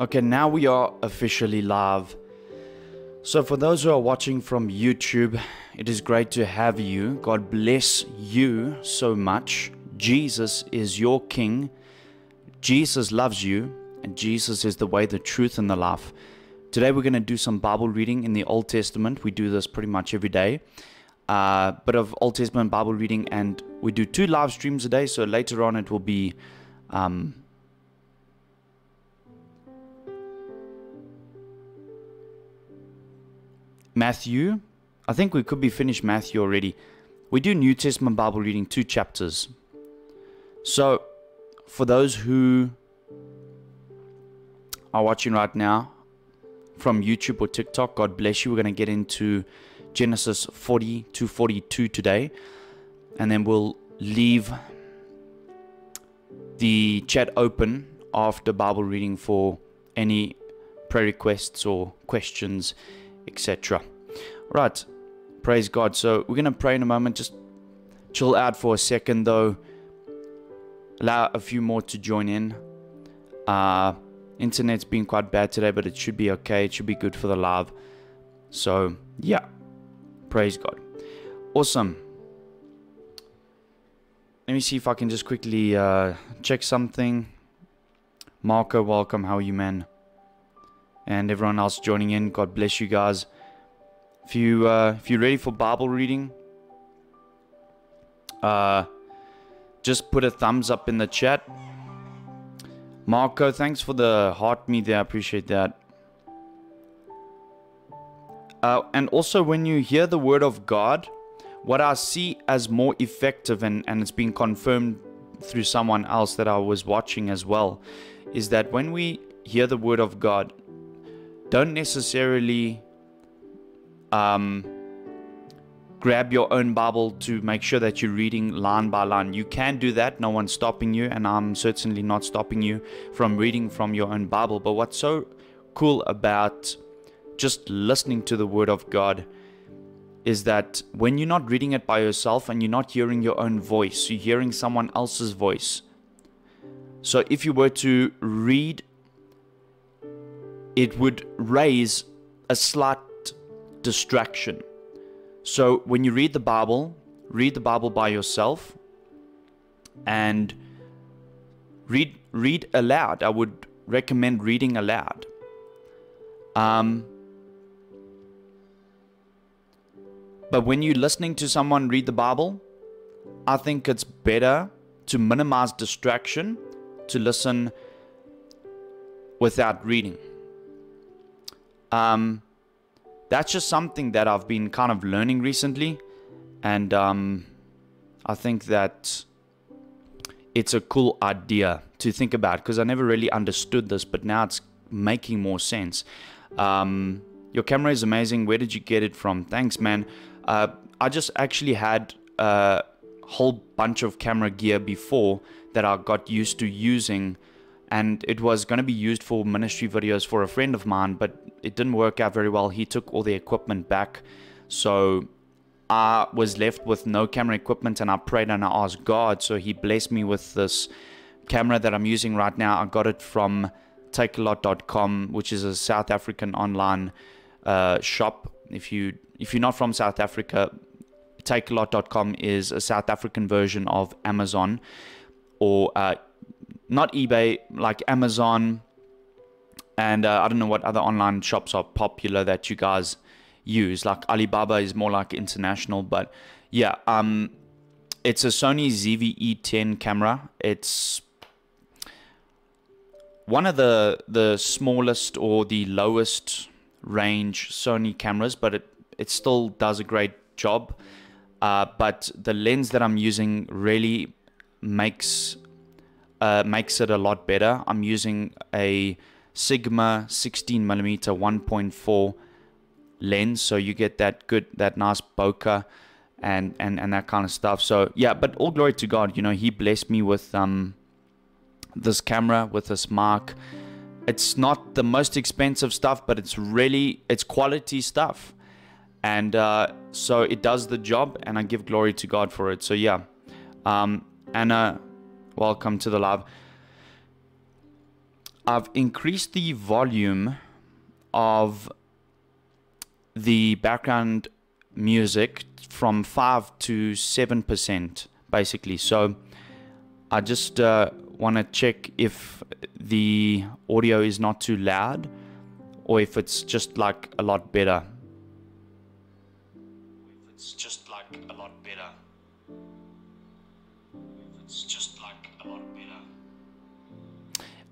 Okay, now we are officially live. So, for those who are watching from YouTube, it is great to have you. God bless you so much. Jesus is your King. Jesus loves you, and Jesus is the way, the truth, and the life. Today, we're going to do some Bible reading in the Old Testament. We do this pretty much every day. Uh, bit of Old Testament Bible reading, and we do two live streams a day. So, later on, it will be. Um, Matthew. I think we could be finished Matthew already. We do New Testament Bible reading, two chapters. So, for those who are watching right now from YouTube or TikTok, God bless you. We're going to get into Genesis 40 to 42 today. And then we'll leave the chat open after Bible reading for any prayer requests or questions etc. Right, praise God. So we're going to pray in a moment. Just chill out for a second, though. Allow a few more to join in. Uh, internet's been quite bad today, but it should be okay. It should be good for the live. So, yeah, praise God. Awesome. Let me see if I can just quickly uh, check something. Marco, welcome. How are you, man? And everyone else joining in. God bless you guys. If you uh, if you're ready for Bible reading, uh, just put a thumbs up in the chat. Marco, thanks for the heart me there. I appreciate that. Uh, and also, when you hear the word of God, what I see as more effective, and, and it's been confirmed through someone else that I was watching as well, is that when we hear the word of God, don't necessarily um, grab your own Bible to make sure that you're reading line by line. You can do that, no one's stopping you, and I'm certainly not stopping you from reading from your own Bible. But what's so cool about just listening to the Word of God is that when you're not reading it by yourself and you're not hearing your own voice, you're hearing someone else's voice. So if you were to read it would raise a slight distraction. So when you read the Bible, read the Bible by yourself and read read aloud. I would recommend reading aloud. Um, but when you're listening to someone read the Bible, I think it's better to minimize distraction to listen without reading. Um, that's just something that I've been kind of learning recently, and um, I think that it's a cool idea to think about because I never really understood this, but now it's making more sense. Um, your camera is amazing. Where did you get it from? Thanks, man. Uh, I just actually had a whole bunch of camera gear before that I got used to using and it was going to be used for ministry videos for a friend of mine, but it didn't work out very well. He took all the equipment back, so I was left with no camera equipment, and I prayed and I asked God, so He blessed me with this camera that I'm using right now. I got it from takealot.com, which is a South African online uh, shop. If you if you're not from South Africa, takealot.com is a South African version of Amazon or uh, not eBay, like Amazon, and uh, I don't know what other online shops are popular that you guys use. Like Alibaba is more like international, but yeah, um, it's a Sony ZV-E10 camera. It's one of the the smallest or the lowest range Sony cameras, but it it still does a great job. Uh, but the lens that I'm using really makes uh, makes it a lot better. I'm using a Sigma 16 millimeter 1.4 lens, so you get that good, that nice bokeh and and and that kind of stuff. So yeah, but all glory to God. You know, He blessed me with um this camera with this mark. It's not the most expensive stuff, but it's really it's quality stuff, and uh, so it does the job, and I give glory to God for it. So yeah, um, Anna welcome to the lab. I've increased the volume of the background music from 5 to 7% basically. So I just uh, want to check if the audio is not too loud or if it's just like a lot better. It's just like a lot better. It's just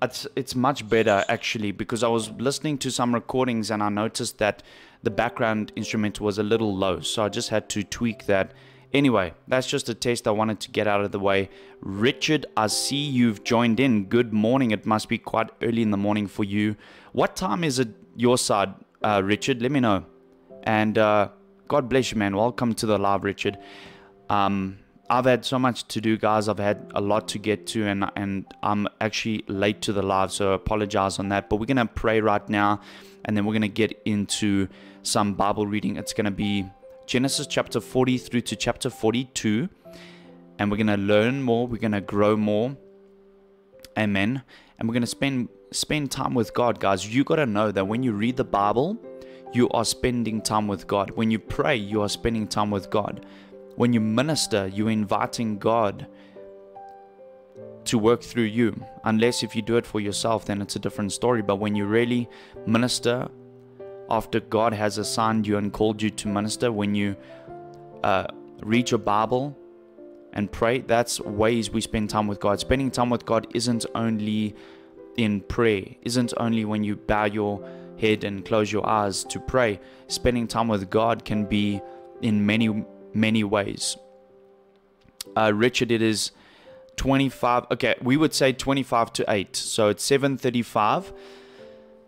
It's it's much better actually because I was listening to some recordings and I noticed that the background instrument was a little low, so I just had to tweak that. Anyway, that's just a test I wanted to get out of the way. Richard, I see you've joined in. Good morning. It must be quite early in the morning for you. What time is it your side, uh, Richard? Let me know. And uh, God bless you, man. Welcome to the live, Richard. Um, I've had so much to do, guys. I've had a lot to get to, and and I'm actually late to the live, so I apologize on that. But we're gonna pray right now, and then we're gonna get into some Bible reading. It's gonna be Genesis chapter 40 through to chapter 42, and we're gonna learn more. We're gonna grow more. Amen. And we're gonna spend spend time with God, guys. You gotta know that when you read the Bible, you are spending time with God. When you pray, you are spending time with God when you minister, you're inviting God to work through you. Unless if you do it for yourself, then it's a different story. But when you really minister after God has assigned you and called you to minister, when you uh, read your Bible and pray, that's ways we spend time with God. Spending time with God isn't only in prayer, isn't only when you bow your head and close your eyes to pray. Spending time with God can be in many many ways. Uh, Richard, it is 25. Okay, we would say 25 to 8. So it's 735.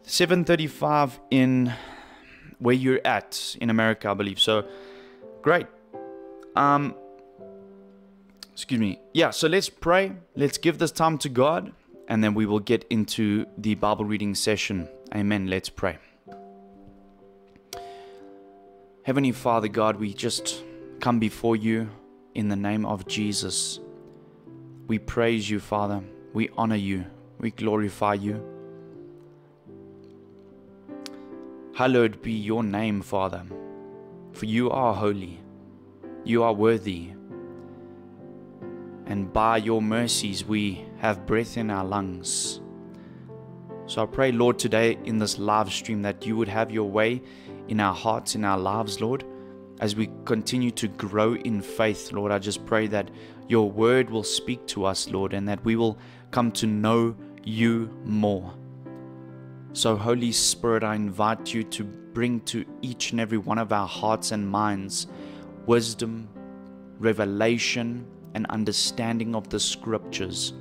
735 in where you're at in America, I believe. So great. Um, excuse me. Yeah, so let's pray. Let's give this time to God, and then we will get into the Bible reading session. Amen. Let's pray. Heavenly Father God, we just come before you in the name of Jesus. We praise you, Father. We honor you. We glorify you. Hallowed be your name, Father, for you are holy. You are worthy. And by your mercies, we have breath in our lungs. So I pray, Lord, today in this live stream that you would have your way in our hearts, in our lives, Lord as we continue to grow in faith, Lord, I just pray that your word will speak to us, Lord, and that we will come to know you more. So, Holy Spirit, I invite you to bring to each and every one of our hearts and minds wisdom, revelation, and understanding of the scriptures.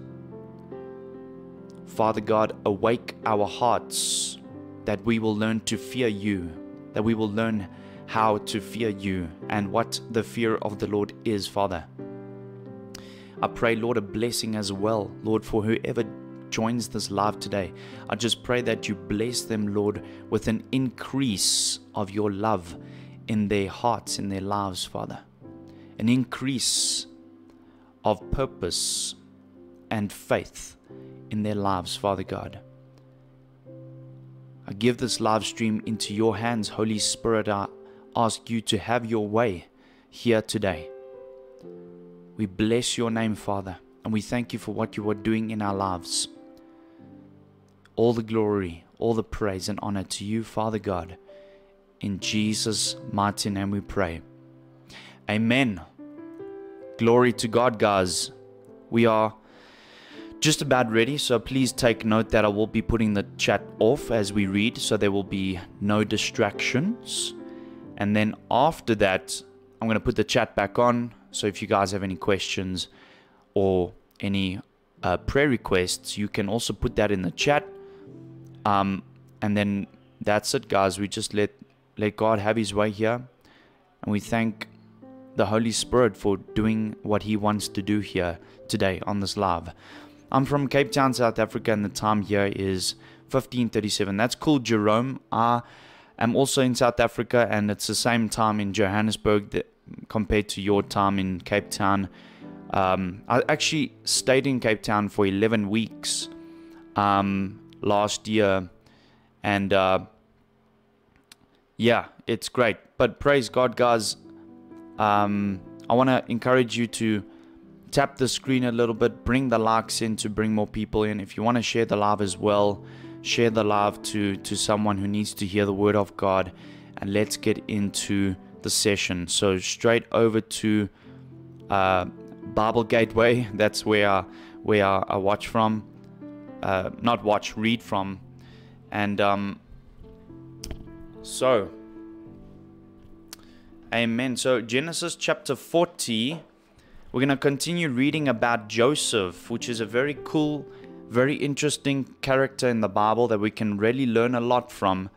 Father God, awake our hearts that we will learn to fear you, that we will learn how to fear you and what the fear of the Lord is, Father. I pray, Lord, a blessing as well, Lord, for whoever joins this live today. I just pray that you bless them, Lord, with an increase of your love in their hearts, in their lives, Father. An increase of purpose and faith in their lives, Father God. I give this live stream into your hands, Holy Spirit. I ask you to have your way here today. We bless your name, Father, and we thank you for what you are doing in our lives. All the glory, all the praise and honor to you, Father God. In Jesus' mighty name we pray. Amen. Glory to God, guys. We are just about ready, so please take note that I will be putting the chat off as we read, so there will be no distractions. And then after that, I'm going to put the chat back on. So if you guys have any questions or any uh, prayer requests, you can also put that in the chat. Um, and then that's it, guys. We just let let God have His way here, and we thank the Holy Spirit for doing what He wants to do here today on this live. I'm from Cape Town, South Africa, and the time here is 15:37. That's called Jerome. Uh, I'm also in South Africa, and it's the same time in Johannesburg that, compared to your time in Cape Town. Um, I actually stayed in Cape Town for 11 weeks um, last year, and uh, yeah, it's great. But praise God, guys. Um, I want to encourage you to tap the screen a little bit, bring the likes in to bring more people in. If you want to share the live as well, share the live to to someone who needs to hear the word of God, and let's get into the session. So straight over to uh, Bible Gateway. That's where where I watch from, uh, not watch, read from, and um, so. Amen. So Genesis chapter 40, we're going to continue reading about Joseph, which is a very cool, very interesting character in the Bible that we can really learn a lot from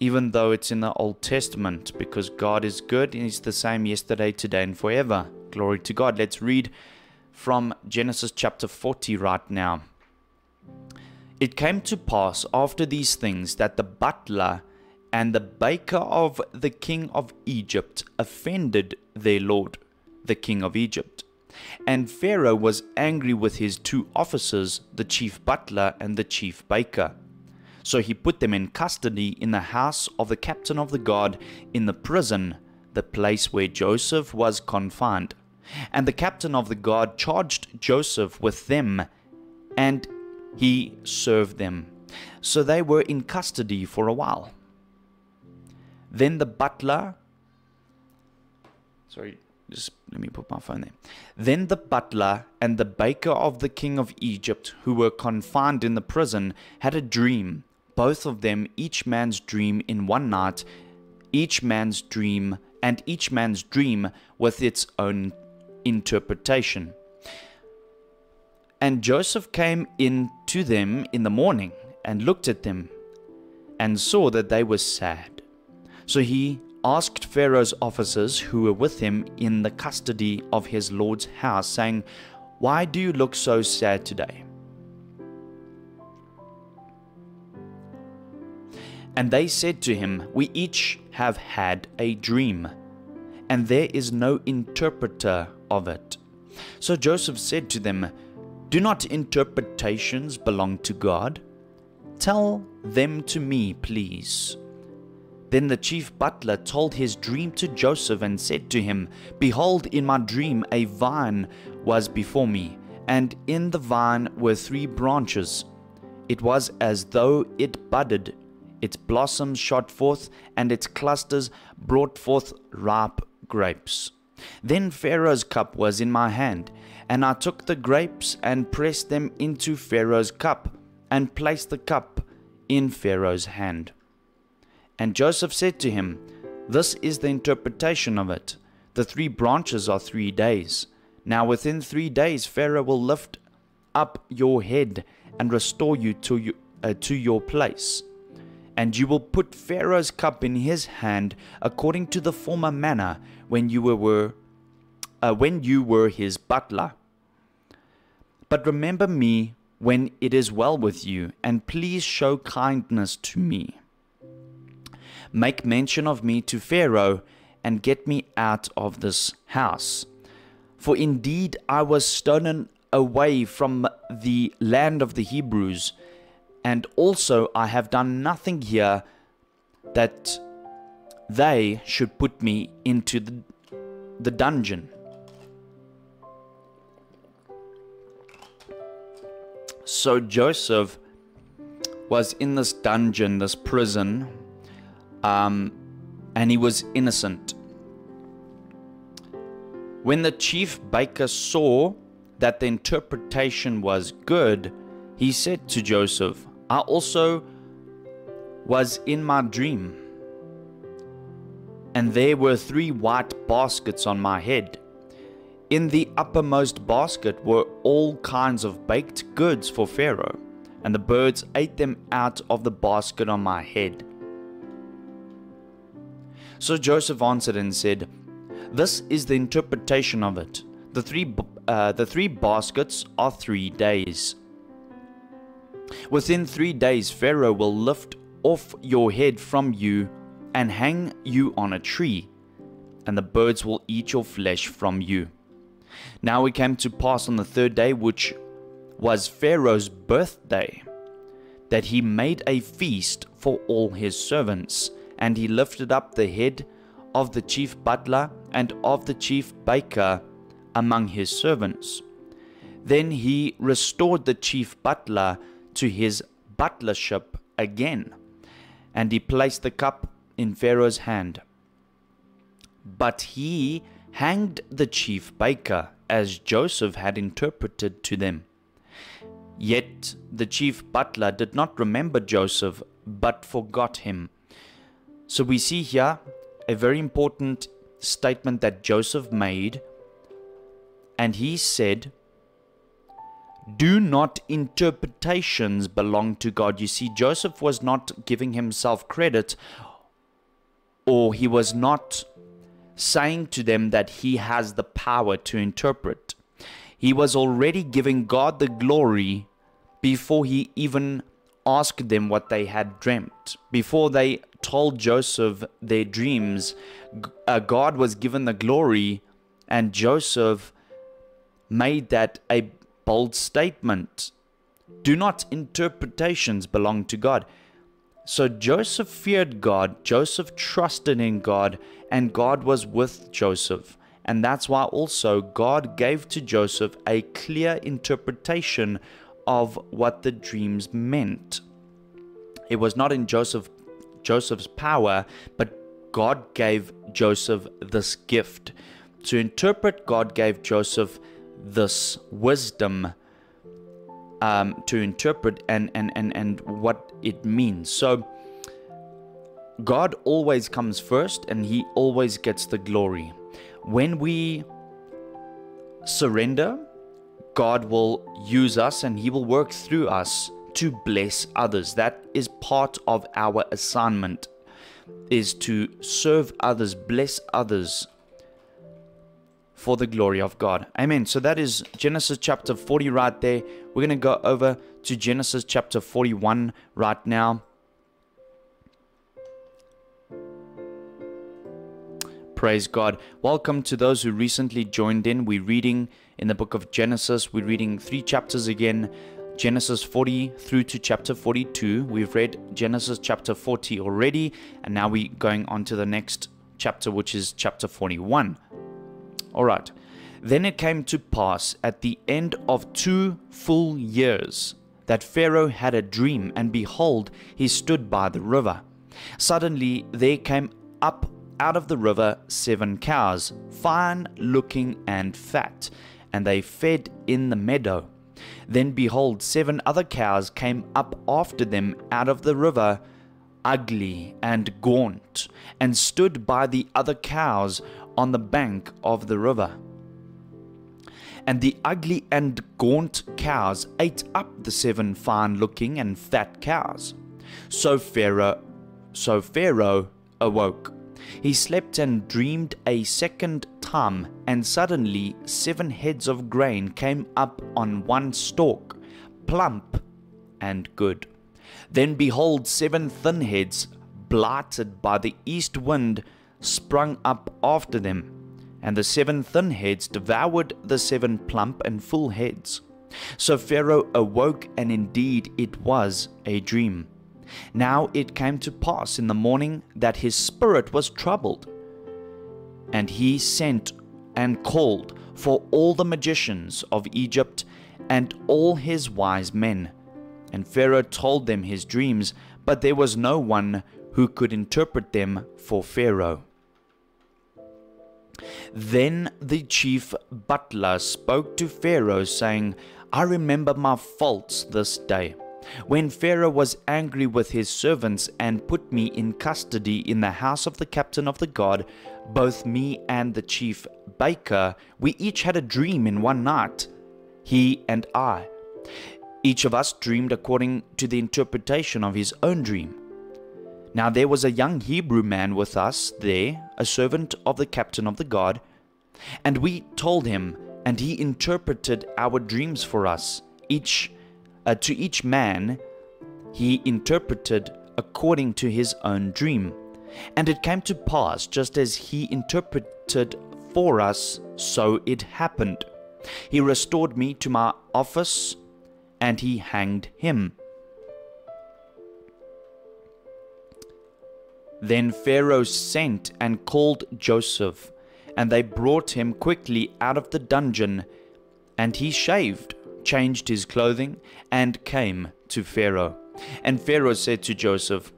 even though it's in the Old Testament, because God is good and He's the same yesterday, today, and forever. Glory to God. Let's read from Genesis chapter 40 right now. It came to pass after these things that the butler and the baker of the king of Egypt offended their lord, the king of Egypt. And Pharaoh was angry with his two officers, the chief butler and the chief baker. So he put them in custody in the house of the captain of the guard in the prison, the place where Joseph was confined. And the captain of the guard charged Joseph with them, and he served them. So they were in custody for a while. Then the butler, sorry, just let me put my phone there. Then the butler and the baker of the king of Egypt, who were confined in the prison, had a dream both of them each man's dream in one night, each man's dream, and each man's dream with its own interpretation. And Joseph came in to them in the morning and looked at them and saw that they were sad. So he asked Pharaoh's officers who were with him in the custody of his lord's house, saying, Why do you look so sad today? And they said to him, We each have had a dream, and there is no interpreter of it. So Joseph said to them, Do not interpretations belong to God? Tell them to me, please. Then the chief butler told his dream to Joseph and said to him, Behold, in my dream a vine was before me, and in the vine were three branches. It was as though it budded its blossoms shot forth, and its clusters brought forth ripe grapes. Then Pharaoh's cup was in my hand, and I took the grapes and pressed them into Pharaoh's cup, and placed the cup in Pharaoh's hand. And Joseph said to him, This is the interpretation of it. The three branches are three days. Now within three days Pharaoh will lift up your head and restore you to, you, uh, to your place and you will put Pharaoh's cup in his hand according to the former manner when you were uh, when you were his butler. But remember me when it is well with you, and please show kindness to me. Make mention of me to Pharaoh, and get me out of this house. For indeed I was stolen away from the land of the Hebrews, and also, I have done nothing here that they should put me into the, the dungeon. So Joseph was in this dungeon, this prison, um, and he was innocent. When the chief baker saw that the interpretation was good, he said to Joseph, I also was in my dream, and there were three white baskets on my head. In the uppermost basket were all kinds of baked goods for Pharaoh, and the birds ate them out of the basket on my head. So Joseph answered and said, This is the interpretation of it. The three, uh, the three baskets are three days. Within three days, Pharaoh will lift off your head from you and hang you on a tree, and the birds will eat your flesh from you. Now it came to pass on the third day, which was Pharaoh's birthday, that he made a feast for all his servants, and he lifted up the head of the chief butler and of the chief baker among his servants. Then he restored the chief butler to his butlership again, and he placed the cup in Pharaoh's hand. But he hanged the chief baker, as Joseph had interpreted to them. Yet the chief butler did not remember Joseph, but forgot him. So we see here a very important statement that Joseph made, and he said, do not interpretations belong to God? You see, Joseph was not giving himself credit, or he was not saying to them that he has the power to interpret. He was already giving God the glory before he even asked them what they had dreamt. Before they told Joseph their dreams, uh, God was given the glory, and Joseph made that a bold statement. Do not interpretations belong to God? So Joseph feared God, Joseph trusted in God, and God was with Joseph. And that's why also God gave to Joseph a clear interpretation of what the dreams meant. It was not in Joseph Joseph's power, but God gave Joseph this gift. To interpret, God gave Joseph this wisdom um, to interpret and, and, and, and what it means. So, God always comes first and He always gets the glory. When we surrender, God will use us and He will work through us to bless others. That is part of our assignment is to serve others, bless others, for the glory of God. Amen. So that is Genesis chapter 40 right there. We're going to go over to Genesis chapter 41 right now. Praise God. Welcome to those who recently joined in. We're reading in the book of Genesis. We're reading three chapters again Genesis 40 through to chapter 42. We've read Genesis chapter 40 already, and now we're going on to the next chapter, which is chapter 41. All right. Then it came to pass at the end of two full years that Pharaoh had a dream, and behold, he stood by the river. Suddenly there came up out of the river seven cows, fine looking and fat, and they fed in the meadow. Then behold, seven other cows came up after them out of the river, ugly and gaunt, and stood by the other cows on the bank of the river. And the ugly and gaunt cows ate up the seven fine looking and fat cows. So Pharaoh so Pharaoh awoke. He slept and dreamed a second time, and suddenly seven heads of grain came up on one stalk, plump and good. Then behold, seven thin heads, blighted by the east wind, sprung up after them, and the seven thin heads devoured the seven plump and full heads. So Pharaoh awoke, and indeed it was a dream. Now it came to pass in the morning that his spirit was troubled, and he sent and called for all the magicians of Egypt and all his wise men. And Pharaoh told them his dreams, but there was no one who could interpret them for Pharaoh. Then the chief butler spoke to Pharaoh, saying, I remember my faults this day. When Pharaoh was angry with his servants and put me in custody in the house of the captain of the guard, both me and the chief baker, we each had a dream in one night, he and I. Each of us dreamed according to the interpretation of his own dream. Now there was a young Hebrew man with us there, a servant of the captain of the guard, and we told him, and he interpreted our dreams for us. Each uh, to each man he interpreted according to his own dream. And it came to pass, just as he interpreted for us, so it happened. He restored me to my office, and he hanged him. Then Pharaoh sent and called Joseph, and they brought him quickly out of the dungeon, and he shaved changed his clothing, and came to Pharaoh. And Pharaoh said to Joseph,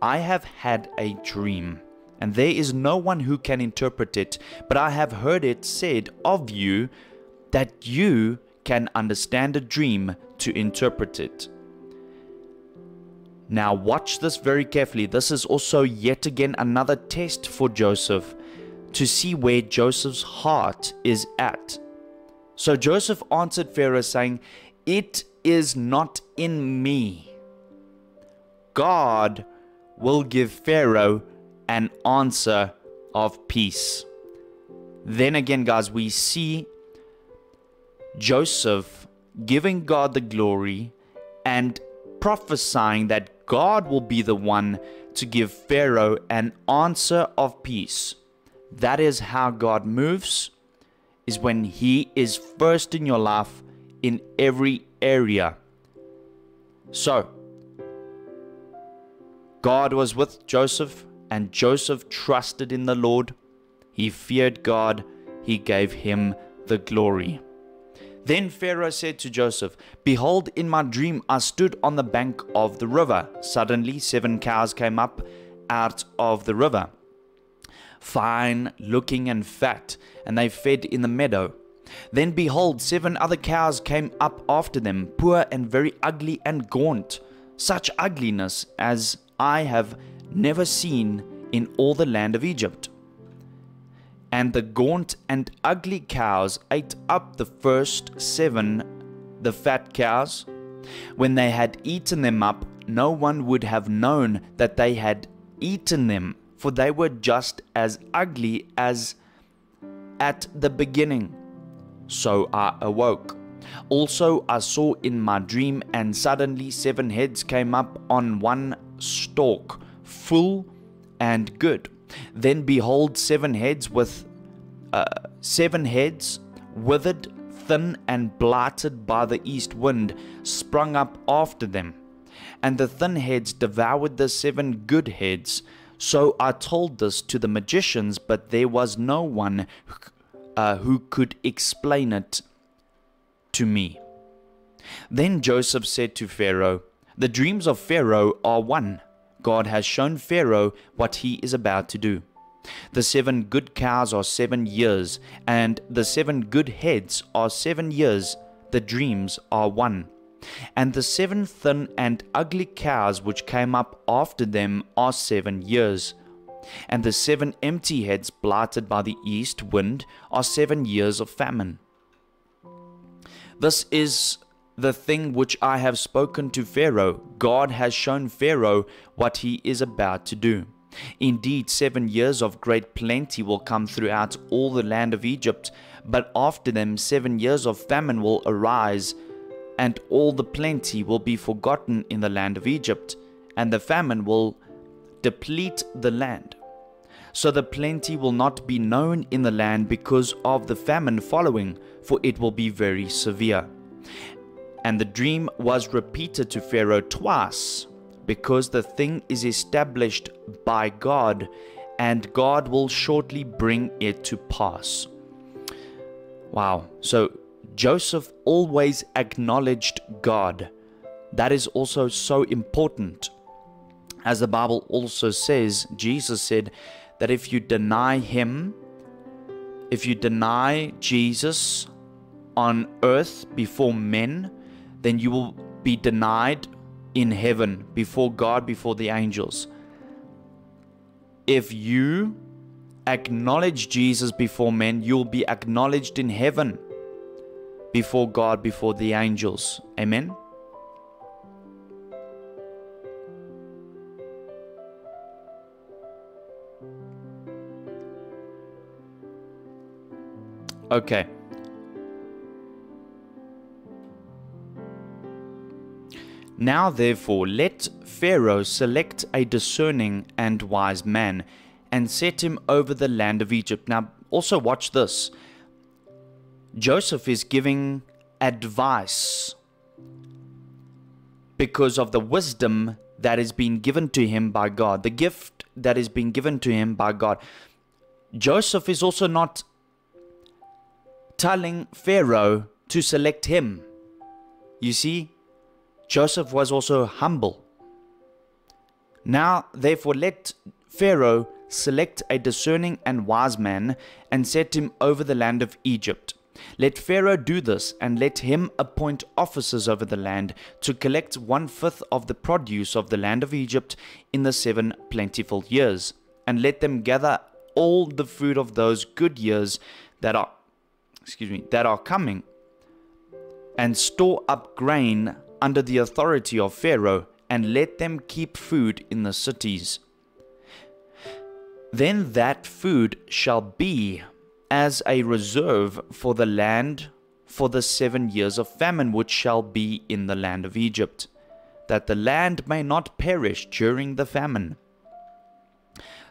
I have had a dream, and there is no one who can interpret it, but I have heard it said of you that you can understand a dream to interpret it. Now, watch this very carefully. This is also yet again another test for Joseph to see where Joseph's heart is at. So Joseph answered Pharaoh, saying, It is not in me. God will give Pharaoh an answer of peace. Then again, guys, we see Joseph giving God the glory and prophesying that God will be the one to give Pharaoh an answer of peace. That is how God moves, is when He is first in your life in every area. So, God was with Joseph, and Joseph trusted in the Lord. He feared God, he gave him the glory. Then Pharaoh said to Joseph, Behold, in my dream I stood on the bank of the river. Suddenly seven cows came up out of the river, fine looking and fat, and they fed in the meadow. Then behold, seven other cows came up after them, poor and very ugly and gaunt, such ugliness as I have never seen in all the land of Egypt. And the gaunt and ugly cows ate up the first seven, the fat cows. When they had eaten them up, no one would have known that they had eaten them, for they were just as ugly as at the beginning. So I awoke. Also, I saw in my dream, and suddenly seven heads came up on one stalk, full and good. Then behold, seven heads with uh, seven heads, withered, thin, and blighted by the east wind, sprung up after them. And the thin heads devoured the seven good heads. So I told this to the magicians, but there was no one uh, who could explain it to me. Then Joseph said to Pharaoh, The dreams of Pharaoh are one. God has shown Pharaoh what he is about to do. The seven good cows are seven years, and the seven good heads are seven years. The dreams are one. And the seven thin and ugly cows which came up after them are seven years. And the seven empty heads blighted by the east wind are seven years of famine. This is the thing which I have spoken to Pharaoh. God has shown Pharaoh what he is about to do. Indeed, seven years of great plenty will come throughout all the land of Egypt, but after them seven years of famine will arise, and all the plenty will be forgotten in the land of Egypt, and the famine will deplete the land. So the plenty will not be known in the land because of the famine following, for it will be very severe. And the dream was repeated to Pharaoh twice, because the thing is established by God, and God will shortly bring it to pass. Wow. So Joseph always acknowledged God. That is also so important. As the Bible also says, Jesus said that if you deny Him, if you deny Jesus on earth before men, then you will be denied in heaven before God, before the angels. If you acknowledge Jesus before men, you'll be acknowledged in heaven before God, before the angels. Amen. Okay. Now therefore let Pharaoh select a discerning and wise man, and set him over the land of Egypt. Now also watch this. Joseph is giving advice because of the wisdom that has been given to him by God. The gift that is being given to him by God. Joseph is also not telling Pharaoh to select him. You see, Joseph was also humble. Now, therefore, let Pharaoh select a discerning and wise man and set him over the land of Egypt. Let Pharaoh do this, and let him appoint officers over the land to collect one fifth of the produce of the land of Egypt in the seven plentiful years, and let them gather all the fruit of those good years that are excuse me that are coming, and store up grain under the authority of Pharaoh, and let them keep food in the cities. Then that food shall be as a reserve for the land for the seven years of famine which shall be in the land of Egypt, that the land may not perish during the famine.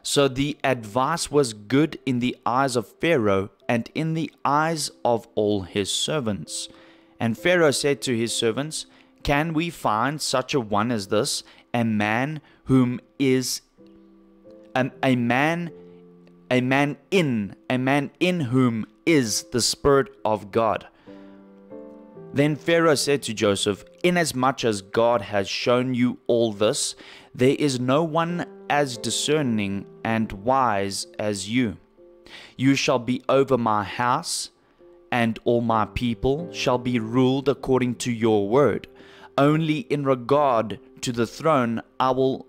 So the advice was good in the eyes of Pharaoh and in the eyes of all his servants. And Pharaoh said to his servants, Can we find such a one as this, a man whom is a, a man a man in, a man in whom is the Spirit of God. Then Pharaoh said to Joseph, Inasmuch as God has shown you all this, there is no one as discerning and wise as you. You shall be over my house, and all my people shall be ruled according to your word. Only in regard to the throne I will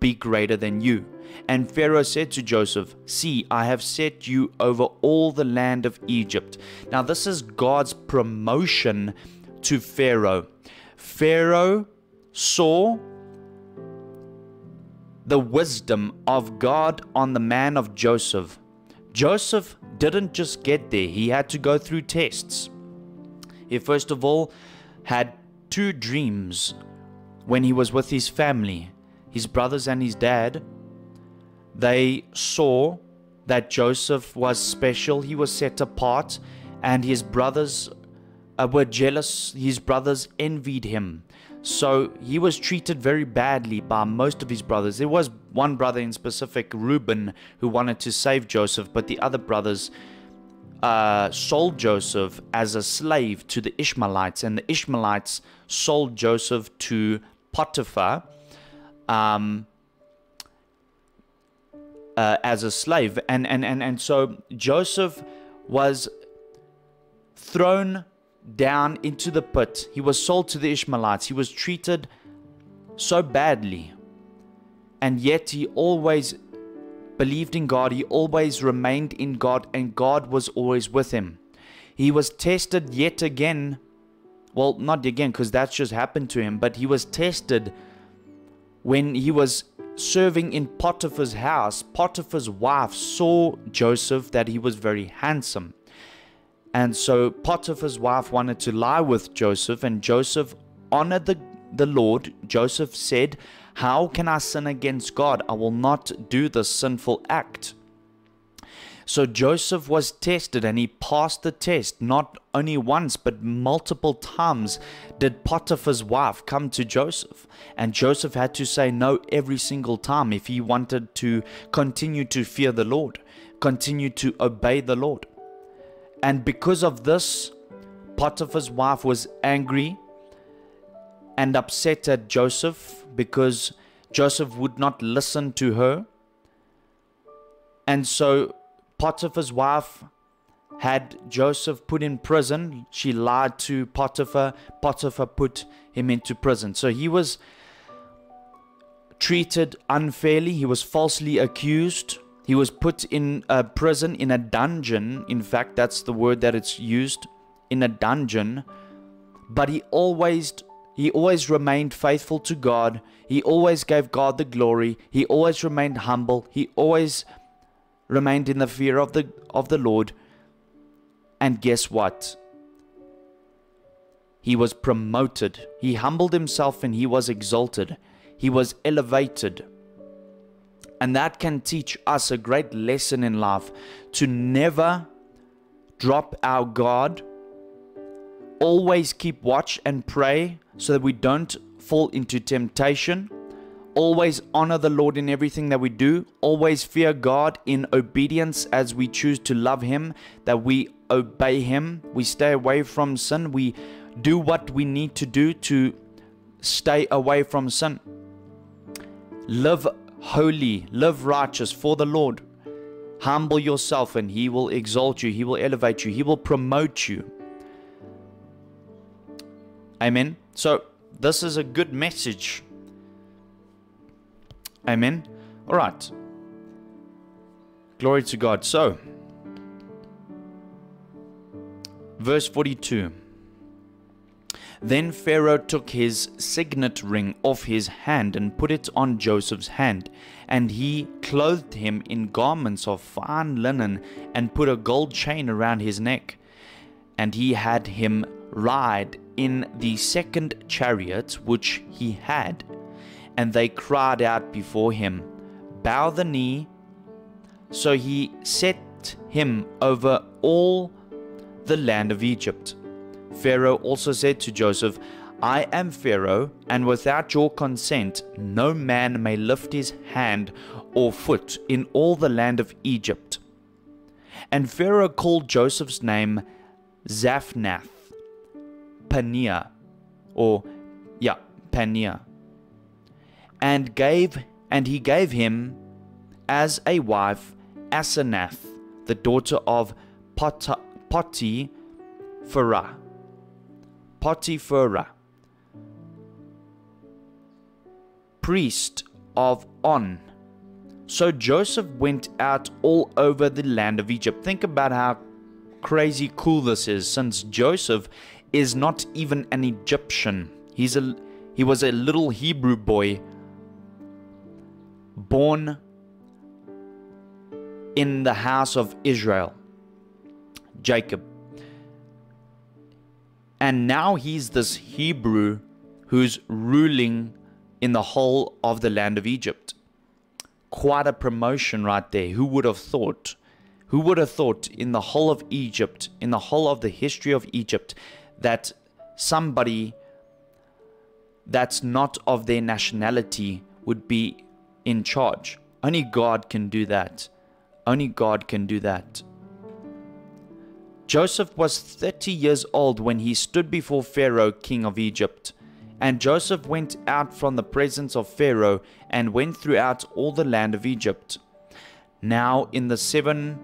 be greater than you. And Pharaoh said to Joseph, See, I have set you over all the land of Egypt. Now, this is God's promotion to Pharaoh. Pharaoh saw the wisdom of God on the man of Joseph. Joseph didn't just get there, he had to go through tests. He first of all had two dreams when he was with his family, his brothers and his dad they saw that Joseph was special, he was set apart, and his brothers uh, were jealous. His brothers envied him. So he was treated very badly by most of his brothers. There was one brother in specific, Reuben, who wanted to save Joseph, but the other brothers uh, sold Joseph as a slave to the Ishmaelites, and the Ishmaelites sold Joseph to Potiphar. Um, uh, as a slave. And, and, and, and so Joseph was thrown down into the pit. He was sold to the Ishmaelites. He was treated so badly. And yet he always believed in God. He always remained in God, and God was always with him. He was tested yet again. Well, not again, because that's just happened to him, but he was tested when he was serving in Potiphar's house, Potiphar's wife saw Joseph that he was very handsome. And so Potiphar's wife wanted to lie with Joseph, and Joseph honored the, the Lord. Joseph said, How can I sin against God? I will not do this sinful act. So Joseph was tested and he passed the test. Not only once, but multiple times did Potiphar's wife come to Joseph. And Joseph had to say no every single time if he wanted to continue to fear the Lord, continue to obey the Lord. And because of this, Potiphar's wife was angry and upset at Joseph because Joseph would not listen to her. And so Potiphar's wife had Joseph put in prison. She lied to Potiphar. Potiphar put him into prison. So he was treated unfairly. He was falsely accused. He was put in a prison, in a dungeon. In fact, that's the word that it's used in a dungeon. But he always he always remained faithful to God. He always gave God the glory. He always remained humble. He always remained in the fear of the of the Lord. And guess what? He was promoted. He humbled himself and he was exalted. He was elevated. And that can teach us a great lesson in life to never drop our God. Always keep watch and pray so that we don't fall into temptation. Always honor the Lord in everything that we do, always fear God in obedience as we choose to love Him, that we obey Him, we stay away from sin, we do what we need to do to stay away from sin. Live holy, live righteous for the Lord. Humble yourself, and He will exalt you, He will elevate you, He will promote you. Amen. So, this is a good message. Amen. All right. Glory to God. So, verse 42. Then Pharaoh took his signet ring off his hand and put it on Joseph's hand, and he clothed him in garments of fine linen and put a gold chain around his neck. And he had him ride in the second chariot which he had. And they cried out before him, Bow the knee. So he set him over all the land of Egypt. Pharaoh also said to Joseph, I am Pharaoh, and without your consent, no man may lift his hand or foot in all the land of Egypt. And Pharaoh called Joseph's name Zaphnath Paneah, or yeah, Paneah, and gave and he gave him as a wife Asenath, the daughter of Pot- Potipharah. Potipharah, priest of On. So Joseph went out all over the land of Egypt. Think about how crazy cool this is, since Joseph is not even an Egyptian. He's a he was a little Hebrew boy born in the house of Israel, Jacob. And now he's this Hebrew who's ruling in the whole of the land of Egypt. Quite a promotion right there. Who would have thought? Who would have thought in the whole of Egypt, in the whole of the history of Egypt, that somebody that's not of their nationality would be in charge? Only God can do that. Only God can do that. Joseph was 30 years old when he stood before Pharaoh, king of Egypt. And Joseph went out from the presence of Pharaoh and went throughout all the land of Egypt. Now, in the seven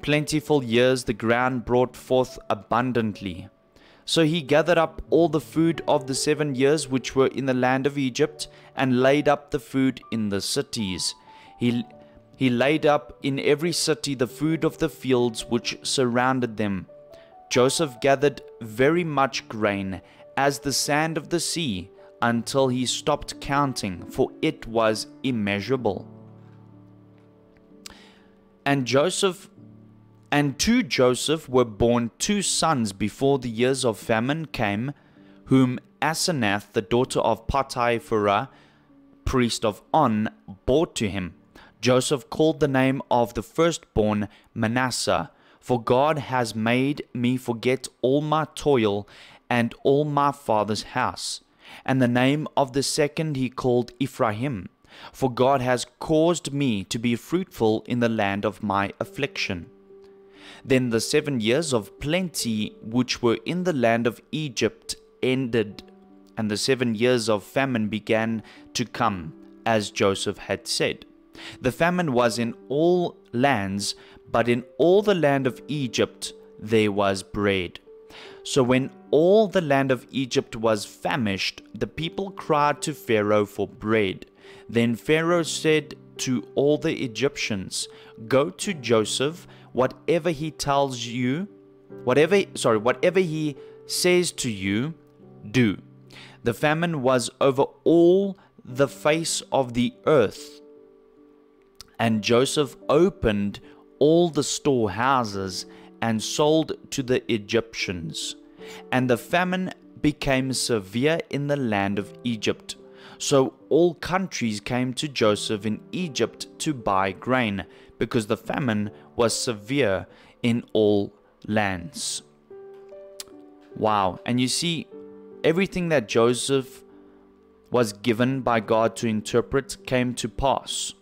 plentiful years, the ground brought forth abundantly. So he gathered up all the food of the seven years which were in the land of Egypt, and laid up the food in the cities. He he laid up in every city the food of the fields which surrounded them. Joseph gathered very much grain, as the sand of the sea, until he stopped counting, for it was immeasurable. And Joseph and to Joseph were born two sons before the years of famine came, whom Asenath, the daughter of Potipharah, priest of On, bore to him. Joseph called the name of the firstborn Manasseh, for God has made me forget all my toil and all my father's house. And the name of the second he called Ephraim, for God has caused me to be fruitful in the land of my affliction. Then the seven years of plenty which were in the land of Egypt ended, and the seven years of famine began to come, as Joseph had said. The famine was in all lands, but in all the land of Egypt there was bread. So when all the land of Egypt was famished, the people cried to Pharaoh for bread. Then Pharaoh said to all the Egyptians, Go to Joseph, whatever he tells you, whatever sorry, whatever he says to you, do. The famine was over all the face of the earth and Joseph opened all the storehouses and sold to the Egyptians. And the famine became severe in the land of Egypt. So all countries came to Joseph in Egypt to buy grain, because the famine was severe in all lands. Wow. And you see, everything that Joseph was given by God to interpret came to pass.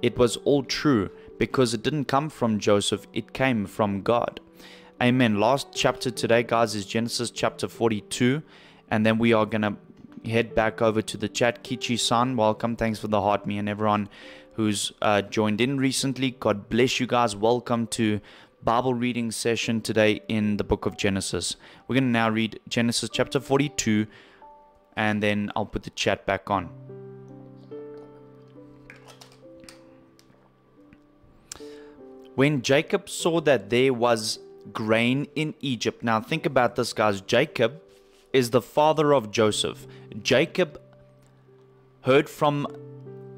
It was all true because it didn't come from Joseph, it came from God. Amen. Last chapter today, guys, is Genesis chapter 42. And then we are going to head back over to the chat. Kichi san, welcome. Thanks for the heart, me and everyone who's uh, joined in recently. God bless you guys. Welcome to Bible reading session today in the book of Genesis. We're going to now read Genesis chapter 42 and then I'll put the chat back on. When Jacob saw that there was grain in Egypt. Now think about this, guys. Jacob is the father of Joseph. Jacob heard from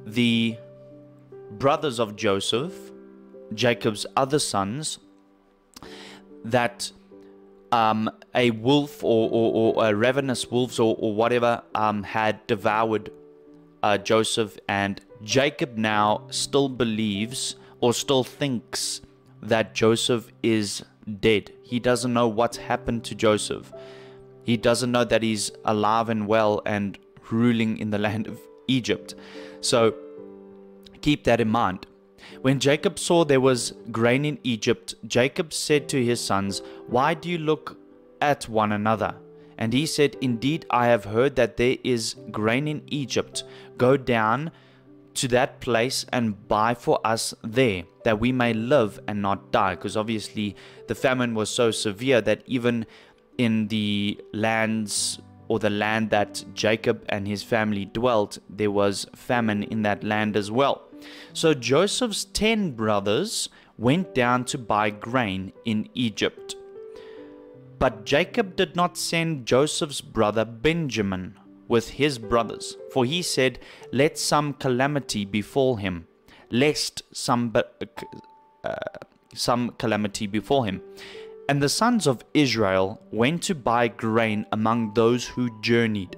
the brothers of Joseph, Jacob's other sons, that um, a wolf or, or, or, a ravenous wolves or, or whatever um, had devoured uh, Joseph, and Jacob now still believes or still thinks that Joseph is dead. He doesn't know what's happened to Joseph. He doesn't know that he's alive and well and ruling in the land of Egypt. So keep that in mind. When Jacob saw there was grain in Egypt, Jacob said to his sons, Why do you look at one another? And he said, Indeed, I have heard that there is grain in Egypt. Go down to that place and buy for us there, that we may live and not die. Because obviously, the famine was so severe that even in the lands or the land that Jacob and his family dwelt, there was famine in that land as well. So Joseph's ten brothers went down to buy grain in Egypt. But Jacob did not send Joseph's brother Benjamin with his brothers, for he said, Let some calamity befall him, lest some, uh, some calamity befall him. And the sons of Israel went to buy grain among those who journeyed,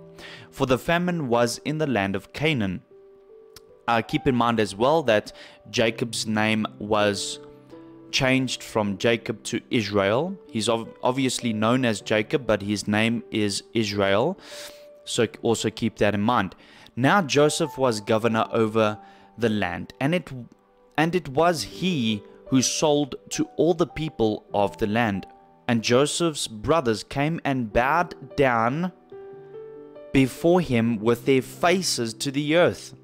for the famine was in the land of Canaan. Uh, keep in mind as well that Jacob's name was changed from Jacob to Israel. He's ov- obviously known as Jacob, but his name is Israel. So also keep that in mind. Now Joseph was governor over the land, and it and it was he who sold to all the people of the land. And Joseph's brothers came and bowed down before him with their faces to the earth.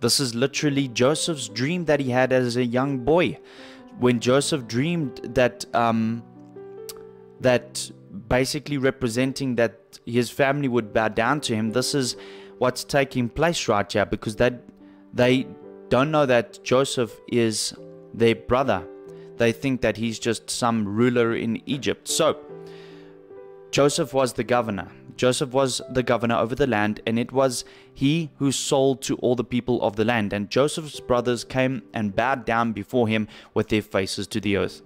This is literally Joseph's dream that he had as a young boy. When Joseph dreamed that um, that basically representing that his family would bow down to him. This is what's taking place right here because they, they don't know that Joseph is their brother. They think that he's just some ruler in Egypt. So, Joseph was the governor. Joseph was the governor over the land, and it was he who sold to all the people of the land. And Joseph's brothers came and bowed down before him with their faces to the earth.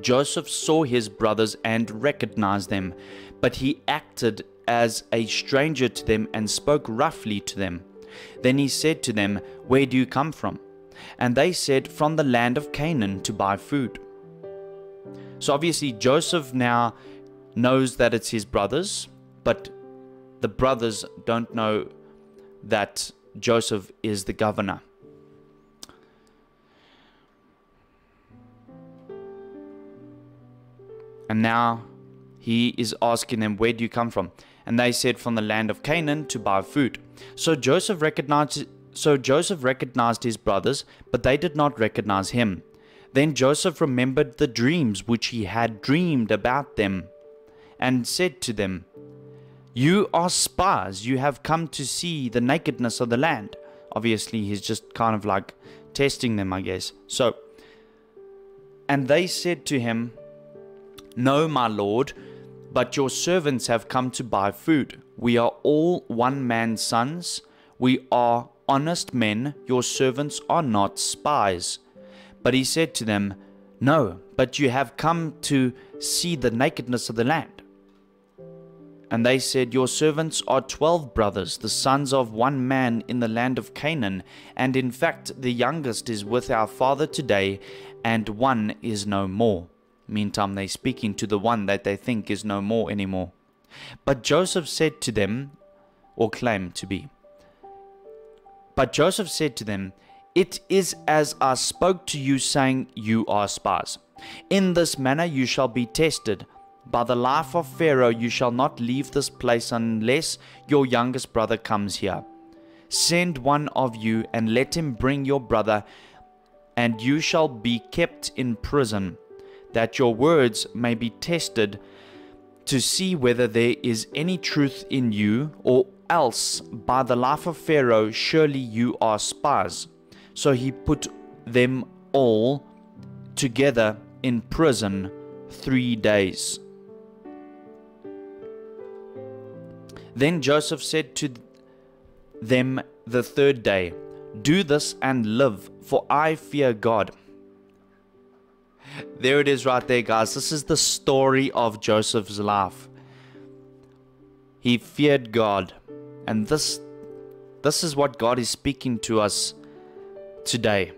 Joseph saw his brothers and recognized them, but he acted as a stranger to them and spoke roughly to them. Then he said to them, Where do you come from? And they said, From the land of Canaan to buy food. So obviously, Joseph now knows that it's his brothers, but the brothers don't know that Joseph is the governor. And now he is asking them, Where do you come from? And they said, From the land of Canaan to buy food. So Joseph recognized so Joseph recognized his brothers, but they did not recognize him. Then Joseph remembered the dreams which he had dreamed about them, and said to them, You are spies, you have come to see the nakedness of the land. Obviously, he's just kind of like testing them, I guess. So, and they said to him, no, my lord, but your servants have come to buy food. We are all one man's sons. We are honest men. Your servants are not spies. But he said to them, No, but you have come to see the nakedness of the land. And they said, Your servants are twelve brothers, the sons of one man in the land of Canaan, and in fact the youngest is with our father today, and one is no more. Meantime, they speaking to the one that they think is no more anymore. But Joseph said to them, or claim to be. But Joseph said to them, It is as I spoke to you, saying, You are spies. In this manner you shall be tested. By the life of Pharaoh you shall not leave this place unless your youngest brother comes here. Send one of you and let him bring your brother, and you shall be kept in prison, that your words may be tested to see whether there is any truth in you, or else by the life of Pharaoh surely you are spies. So he put them all together in prison three days. Then Joseph said to them the third day, Do this and live, for I fear God. There it is, right there, guys. This is the story of Joseph's life. He feared God, and this, this is what God is speaking to us today.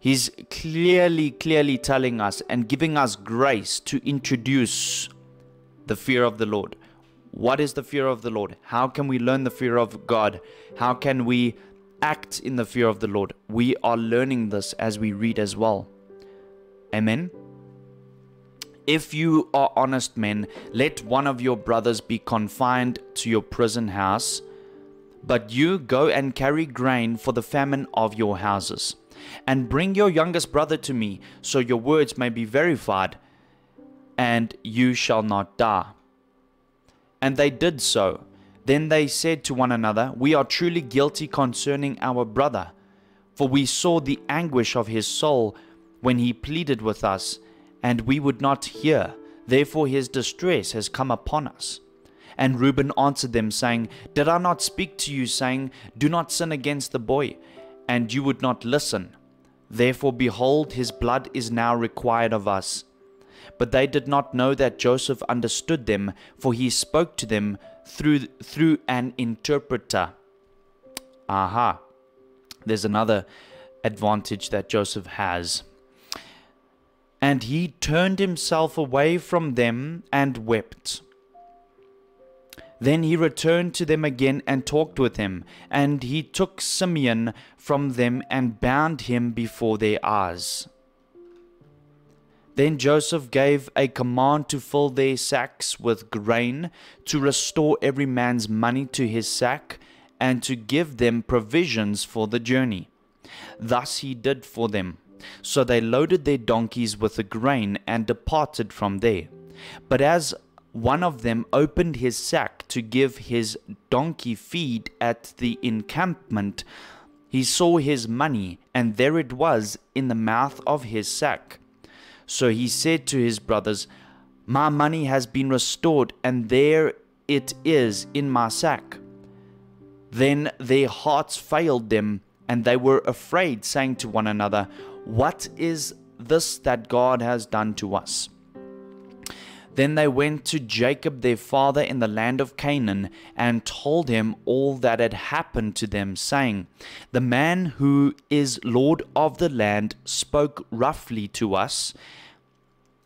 He's clearly, clearly telling us and giving us grace to introduce the fear of the Lord. What is the fear of the Lord? How can we learn the fear of God? How can we act in the fear of the Lord? We are learning this as we read as well. Amen. If you are honest men, let one of your brothers be confined to your prison house, but you go and carry grain for the famine of your houses and bring your youngest brother to me, so your words may be verified, and you shall not die. And they did so. Then they said to one another, We are truly guilty concerning our brother, for we saw the anguish of his soul when he pleaded with us, and we would not hear. Therefore his distress has come upon us. And Reuben answered them, saying, Did I not speak to you, saying, Do not sin against the boy? and you would not listen. Therefore, behold, his blood is now required of us. But they did not know that Joseph understood them, for he spoke to them through, through an interpreter. Aha. There's another advantage that Joseph has. And he turned himself away from them and wept. Then he returned to them again and talked with him, and he took Simeon from them and bound him before their eyes. Then Joseph gave a command to fill their sacks with grain, to restore every man's money to his sack, and to give them provisions for the journey. Thus he did for them. So they loaded their donkeys with the grain and departed from there. But as one of them opened his sack to give his donkey feed at the encampment. He saw his money, and there it was in the mouth of his sack. So he said to his brothers, My money has been restored, and there it is in my sack. Then their hearts failed them, and they were afraid, saying to one another, What is this that God has done to us? Then they went to Jacob their father in the land of Canaan and told him all that had happened to them, saying, The man who is Lord of the land spoke roughly to us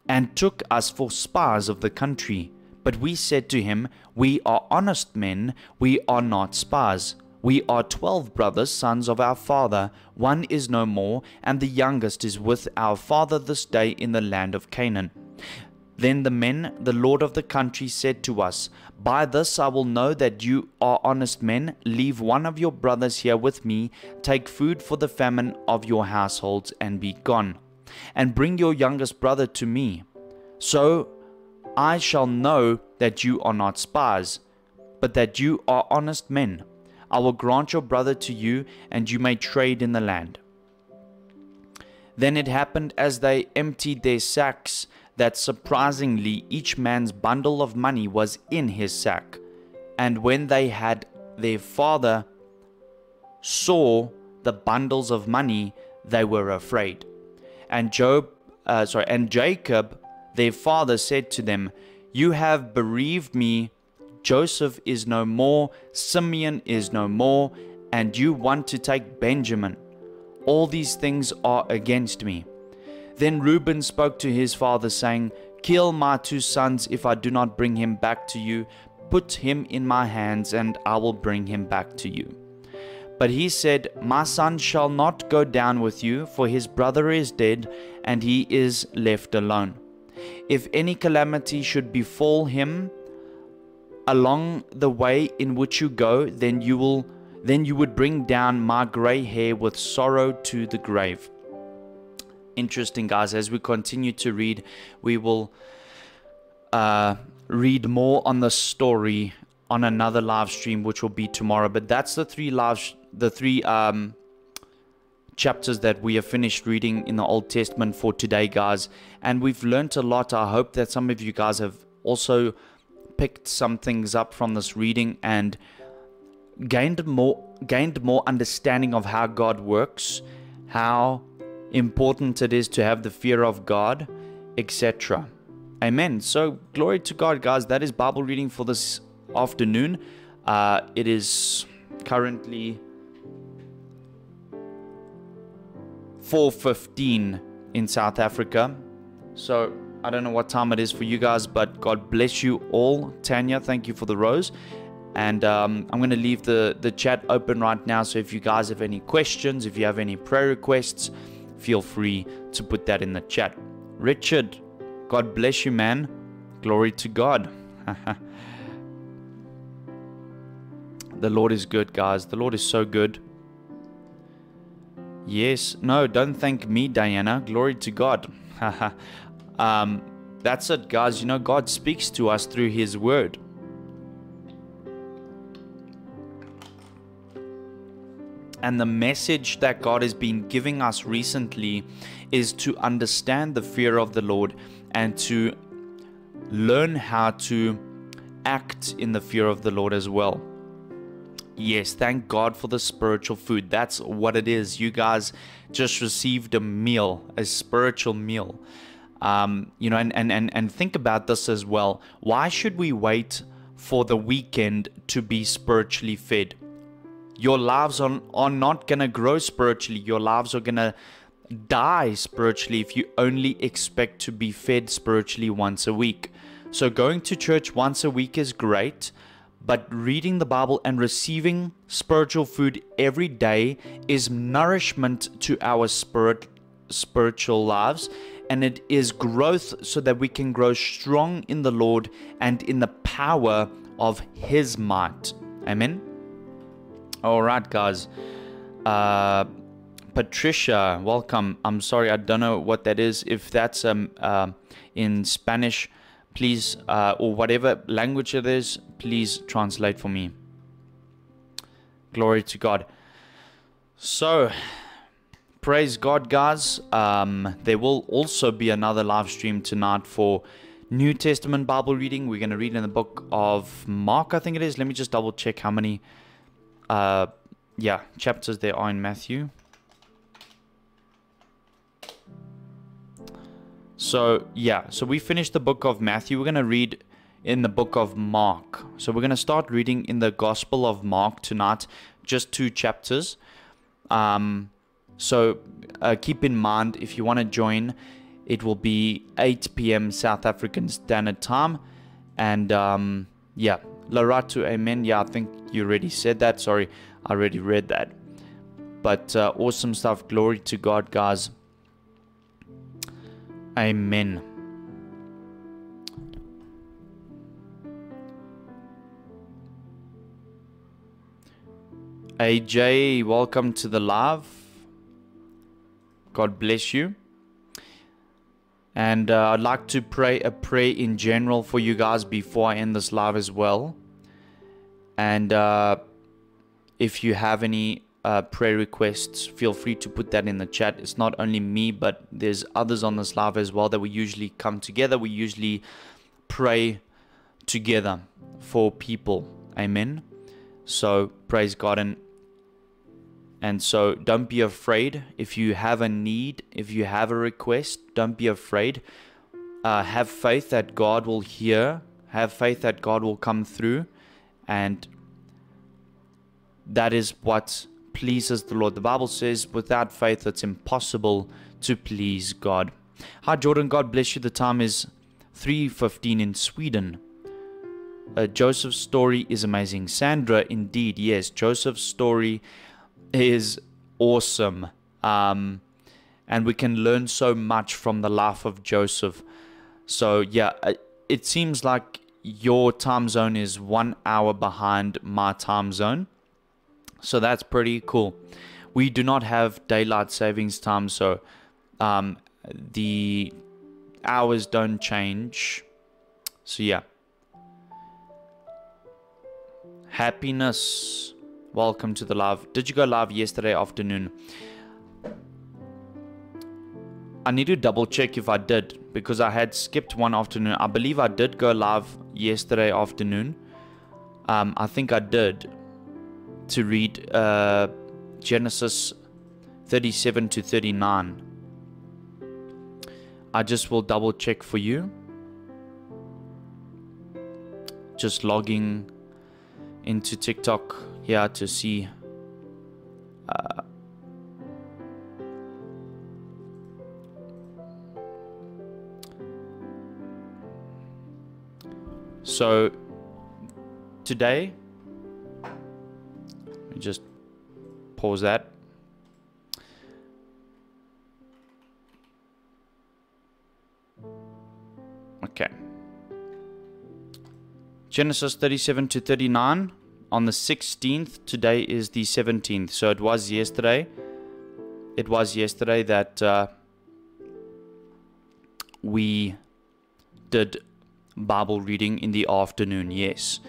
and took us for spies of the country. But we said to him, We are honest men, we are not spies. We are twelve brothers, sons of our father. One is no more, and the youngest is with our father this day in the land of Canaan. Then the men, the lord of the country, said to us, By this I will know that you are honest men. Leave one of your brothers here with me, take food for the famine of your households, and be gone. And bring your youngest brother to me. So I shall know that you are not spies, but that you are honest men. I will grant your brother to you, and you may trade in the land. Then it happened as they emptied their sacks that surprisingly each man's bundle of money was in his sack. And when they had their father saw the bundles of money, they were afraid. And Job, uh, sorry, and Jacob, their father, said to them, "You have bereaved me. Joseph is no more, Simeon is no more, and you want to take Benjamin. All these things are against me." Then Reuben spoke to his father, saying, Kill my two sons if I do not bring him back to you. Put him in my hands, and I will bring him back to you. But he said, My son shall not go down with you, for his brother is dead, and he is left alone. If any calamity should befall him along the way in which you go, then you will then you would bring down my gray hair with sorrow to the grave. Interesting, guys. As we continue to read, we will uh, read more on the story on another live stream, which will be tomorrow. But that's the three live, the three um, chapters that we have finished reading in the Old Testament for today, guys. And we've learned a lot. I hope that some of you guys have also picked some things up from this reading and gained more gained more understanding of how God works, how important it is to have the fear of God, etc. Amen. So glory to God, guys. That is Bible reading for this afternoon. Uh, it is currently 4:15 in South Africa. So I don't know what time it is for you guys, but God bless you all. Tanya, thank you for the rose. And um, I'm going to leave the, the chat open right now. So if you guys have any questions, if you have any prayer requests, feel free to put that in the chat. Richard, God bless you, man. Glory to God. the Lord is good, guys. The Lord is so good. Yes. No, don't thank me, Diana. Glory to God. um, that's it, guys. You know, God speaks to us through His Word. And the message that God has been giving us recently is to understand the fear of the Lord and to learn how to act in the fear of the Lord as well. Yes, thank God for the spiritual food. That's what it is. You guys just received a meal, a spiritual meal. Um, you know, and, and, and, and think about this as well. Why should we wait for the weekend to be spiritually fed? Your lives are, are not going to grow spiritually. Your lives are going to die spiritually if you only expect to be fed spiritually once a week. So, going to church once a week is great, but reading the Bible and receiving spiritual food every day is nourishment to our spirit, spiritual lives, and it is growth so that we can grow strong in the Lord and in the power of His might. Amen. All right, guys. Uh, Patricia, welcome. I'm sorry, I don't know what that is. If that's um, uh, in Spanish, please, uh, or whatever language it is, please translate for me. Glory to God. So, praise God, guys. Um, there will also be another live stream tonight for New Testament Bible reading. We're going to read in the book of Mark, I think it is. Let me just double check how many uh, yeah, chapters there are in Matthew. So, yeah, so we finished the book of Matthew. We're going to read in the book of Mark. So, we're going to start reading in the Gospel of Mark tonight, just two chapters. Um, so, uh, keep in mind if you want to join, it will be 8 p.m. South African Standard Time. And um, yeah, Laratu, amen. Yeah, I think you already said that. Sorry, I already read that. But uh, awesome stuff. Glory to God, guys. Amen. AJ, welcome to the live. God bless you. And uh, I'd like to pray a prayer in general for you guys before I end this live as well. And uh, if you have any uh, prayer requests, feel free to put that in the chat. It's not only me, but there's others on this live as well that we usually come together. We usually pray together for people. Amen. So praise God and and so don't be afraid if you have a need, if you have a request, don't be afraid. Uh, have faith that God will hear. Have faith that God will come through and that is what pleases the Lord. The Bible says, without faith, it's impossible to please God. Hi, Jordan. God bless you. The time is 3.15 in Sweden. Uh, Joseph's story is amazing. Sandra, indeed, yes, Joseph's story is awesome. Um, and we can learn so much from the life of Joseph. So, yeah, it seems like your time zone is one hour behind my time zone. So, that's pretty cool. We do not have daylight savings time, so um, the hours don't change. So, yeah. Happiness. Welcome to the live. Did you go live yesterday afternoon? I need to double check if I did because I had skipped one afternoon. I believe I did go live yesterday afternoon. Um, I think I did to read uh, Genesis 37 to 39. I just will double check for you. Just logging into TikTok here to see. Uh, So today, just pause that. Okay. Genesis 37 to 39 on the 16th. Today is the 17th. So it was yesterday. It was yesterday that uh, we did Bible reading in the afternoon, yes.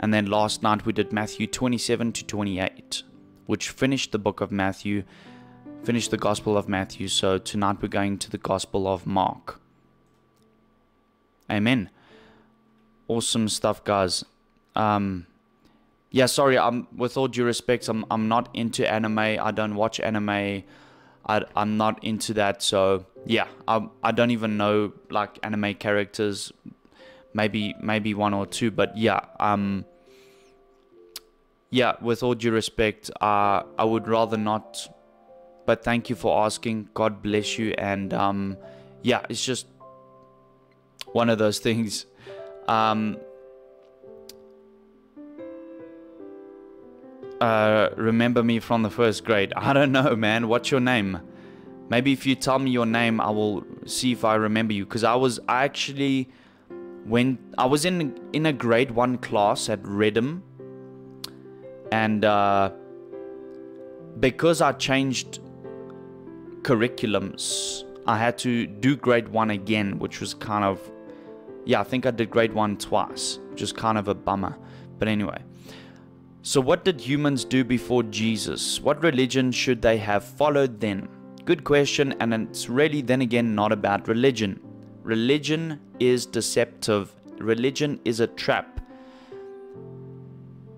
And then last night we did Matthew 27 to 28, which finished the book of Matthew, finished the Gospel of Matthew. So tonight we're going to the Gospel of Mark. Amen. Awesome stuff, guys. Um, yeah, sorry. I'm with all due respect, I'm I'm not into anime. I don't watch anime. I I'm not into that. So yeah, I I don't even know like anime characters maybe maybe one or two but yeah um yeah with all due respect uh i would rather not but thank you for asking god bless you and um yeah it's just one of those things um uh remember me from the first grade. I don't know man. What's your name? Maybe if you tell me your name i will see if i remember you. Because i was I actually when I was in in a grade one class at Redham, and uh, because I changed curriculums, I had to do grade one again, which was kind of yeah, I think I did grade one twice, which is kind of a bummer. But anyway. So, what did humans do before Jesus? What religion should they have followed then? Good question, and it's really then again not about religion. Religion is deceptive. Religion is a trap.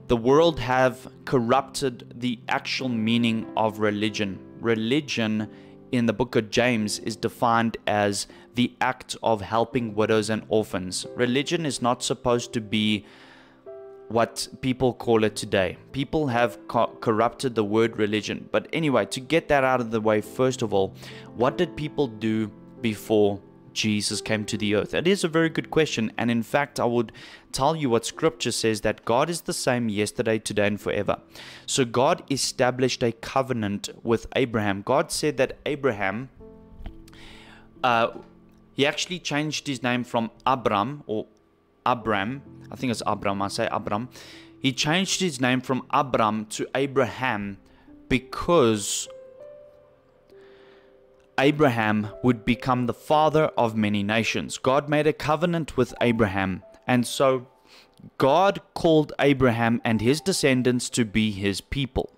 The world have corrupted the actual meaning of religion. Religion in the book of James is defined as the act of helping widows and orphans. Religion is not supposed to be what people call it today. People have co corrupted the word religion. But anyway, to get that out of the way, first of all, what did people do before Jesus came to the earth? It is a very good question. And in fact, I would tell you what scripture says that God is the same yesterday, today, and forever. So God established a covenant with Abraham. God said that Abraham, uh, he actually changed his name from Abram or Abram. I think it's Abram. I say Abram. He changed his name from Abram to Abraham because Abraham would become the father of many nations. God made a covenant with Abraham, and so God called Abraham and his descendants to be his people.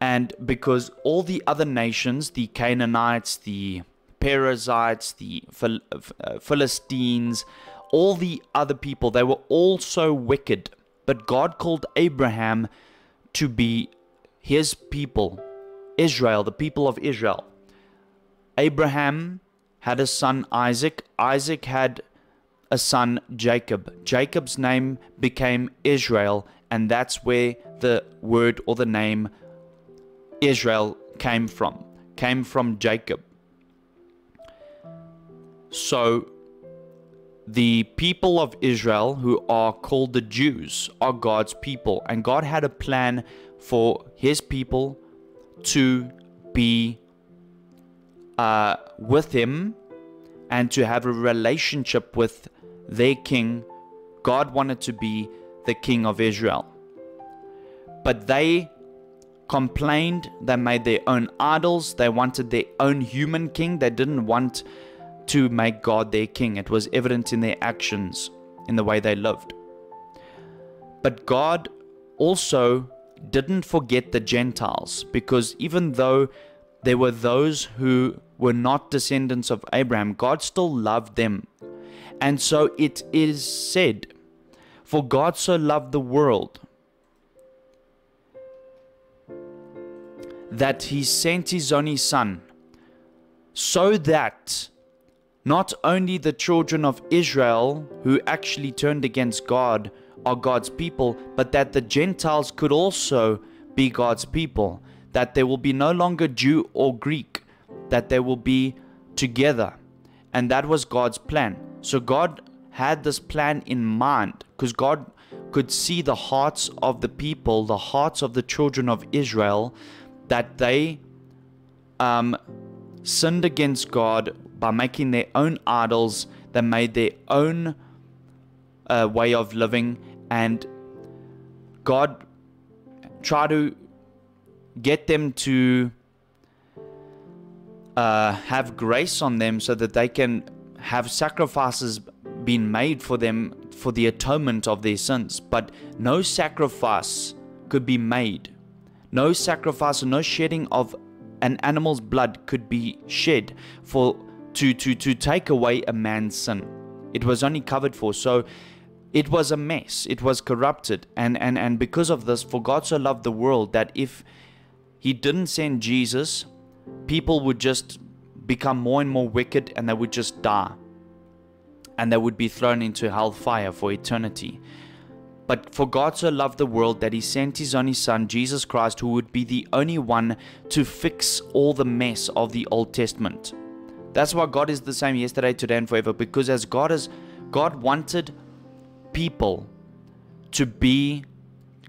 And because all the other nations, the Canaanites, the Perizzites, the Phil- uh, Philistines, all the other people, they were all so wicked. But God called Abraham to be his people Israel, the people of Israel. Abraham had a son Isaac. Isaac had a son Jacob. Jacob's name became Israel, and that's where the word or the name Israel came from. Came from Jacob. So the people of Israel, who are called the Jews, are God's people. And God had a plan for his people to be uh, with him and to have a relationship with their king. God wanted to be the king of Israel. But they complained, they made their own idols, they wanted their own human king, they didn't want to make God their king. It was evident in their actions, in the way they lived. But God also didn't forget the Gentiles because even though there were those who were not descendants of Abraham, God still loved them. And so it is said, For God so loved the world that he sent his only Son, so that not only the children of Israel who actually turned against God are God's people, but that the Gentiles could also be God's people, that there will be no longer Jew or Greek, that they will be together. And that was God's plan. So God had this plan in mind because God could see the hearts of the people, the hearts of the children of Israel, that they um, sinned against God by making their own idols. They made their own uh, way of living, and God tried to get them to uh, have grace on them so that they can have sacrifices being made for them for the atonement of their sins. But no sacrifice could be made. No sacrifice, no shedding of an animal's blood could be shed for to, to, to take away a man's sin. It was only covered for. So it was a mess. It was corrupted. And, and, and because of this, for God so loved the world that if He didn't send Jesus, people would just become more and more wicked and they would just die. And they would be thrown into hellfire for eternity. But for God so loved the world that he sent his only Son, Jesus Christ, who would be the only one to fix all the mess of the Old Testament. That's why God is the same yesterday, today, and forever. Because as God is, God wanted people to be,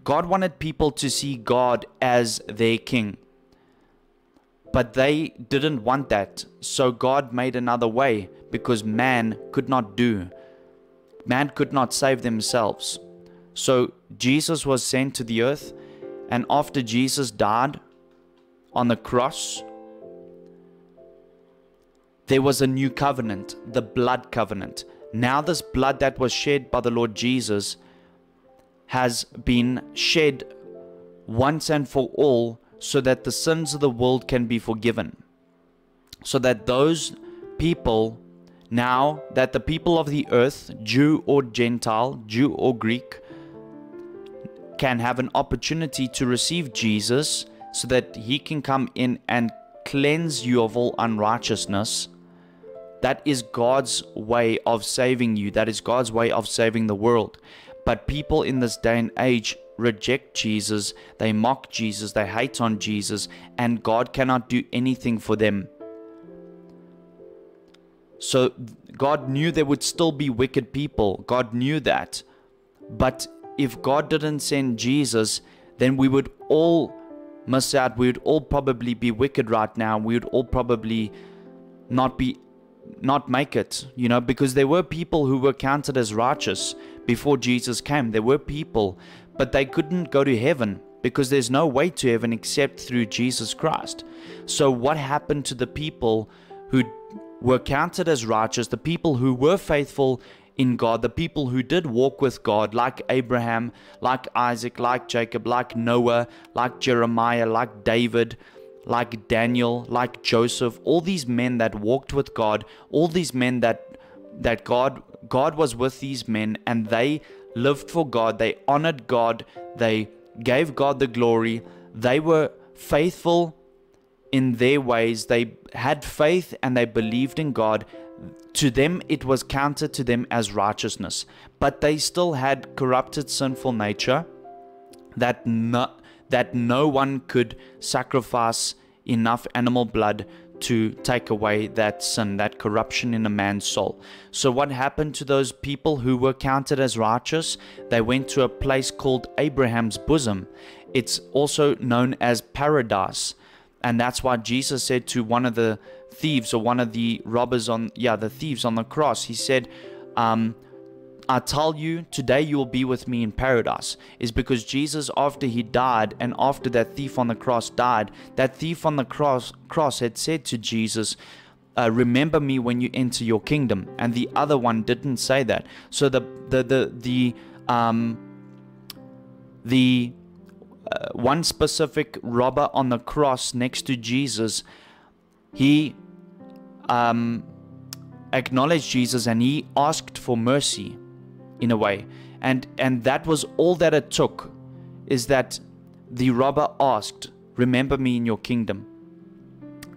God wanted people to see God as their king. But they didn't want that. So God made another way because man could not do. Man could not save themselves. So Jesus was sent to the earth. And after Jesus died on the cross, there was a new covenant, the blood covenant. Now, this blood that was shed by the Lord Jesus has been shed once and for all so that the sins of the world can be forgiven. So that those people, now that the people of the earth, Jew or Gentile, Jew or Greek, can have an opportunity to receive Jesus so that he can come in and cleanse you of all unrighteousness that is God's way of saving you. That is God's way of saving the world. But people in this day and age reject Jesus, they mock Jesus, they hate on Jesus, and God cannot do anything for them. So God knew there would still be wicked people. God knew that. But if God didn't send Jesus, then we would all miss out. We would all probably be wicked right now. We would all probably not be not make it, you know, because there were people who were counted as righteous before Jesus came. There were people, but they couldn't go to heaven because there's no way to heaven except through Jesus Christ. So, what happened to the people who were counted as righteous, the people who were faithful in God, the people who did walk with God, like Abraham, like Isaac, like Jacob, like Noah, like Jeremiah, like David, like Daniel, like Joseph, all these men that walked with God, all these men that that God God was with these men and they lived for God, they honored God, they gave God the glory, they were faithful in their ways, they had faith and they believed in God. To them, it was counted to them as righteousness, but they still had corrupted, sinful nature that not that no one could sacrifice enough animal blood to take away that sin, that corruption in a man's soul. So, what happened to those people who were counted as righteous? They went to a place called Abraham's bosom. It's also known as paradise. And that's why Jesus said to one of the thieves or one of the robbers on, yeah, the thieves on the cross, he said, um, I tell you, today you will be with me in paradise, is because Jesus, after he died and after that thief on the cross died, that thief on the cross, cross had said to Jesus, uh, remember me when you enter your kingdom. And the other one didn't say that. So the the the the um the uh, one specific robber on the cross next to jesus he um acknowledged jesus and he asked for mercy in a way. And and that was all that it took is that the robber asked, "Remember me in your kingdom."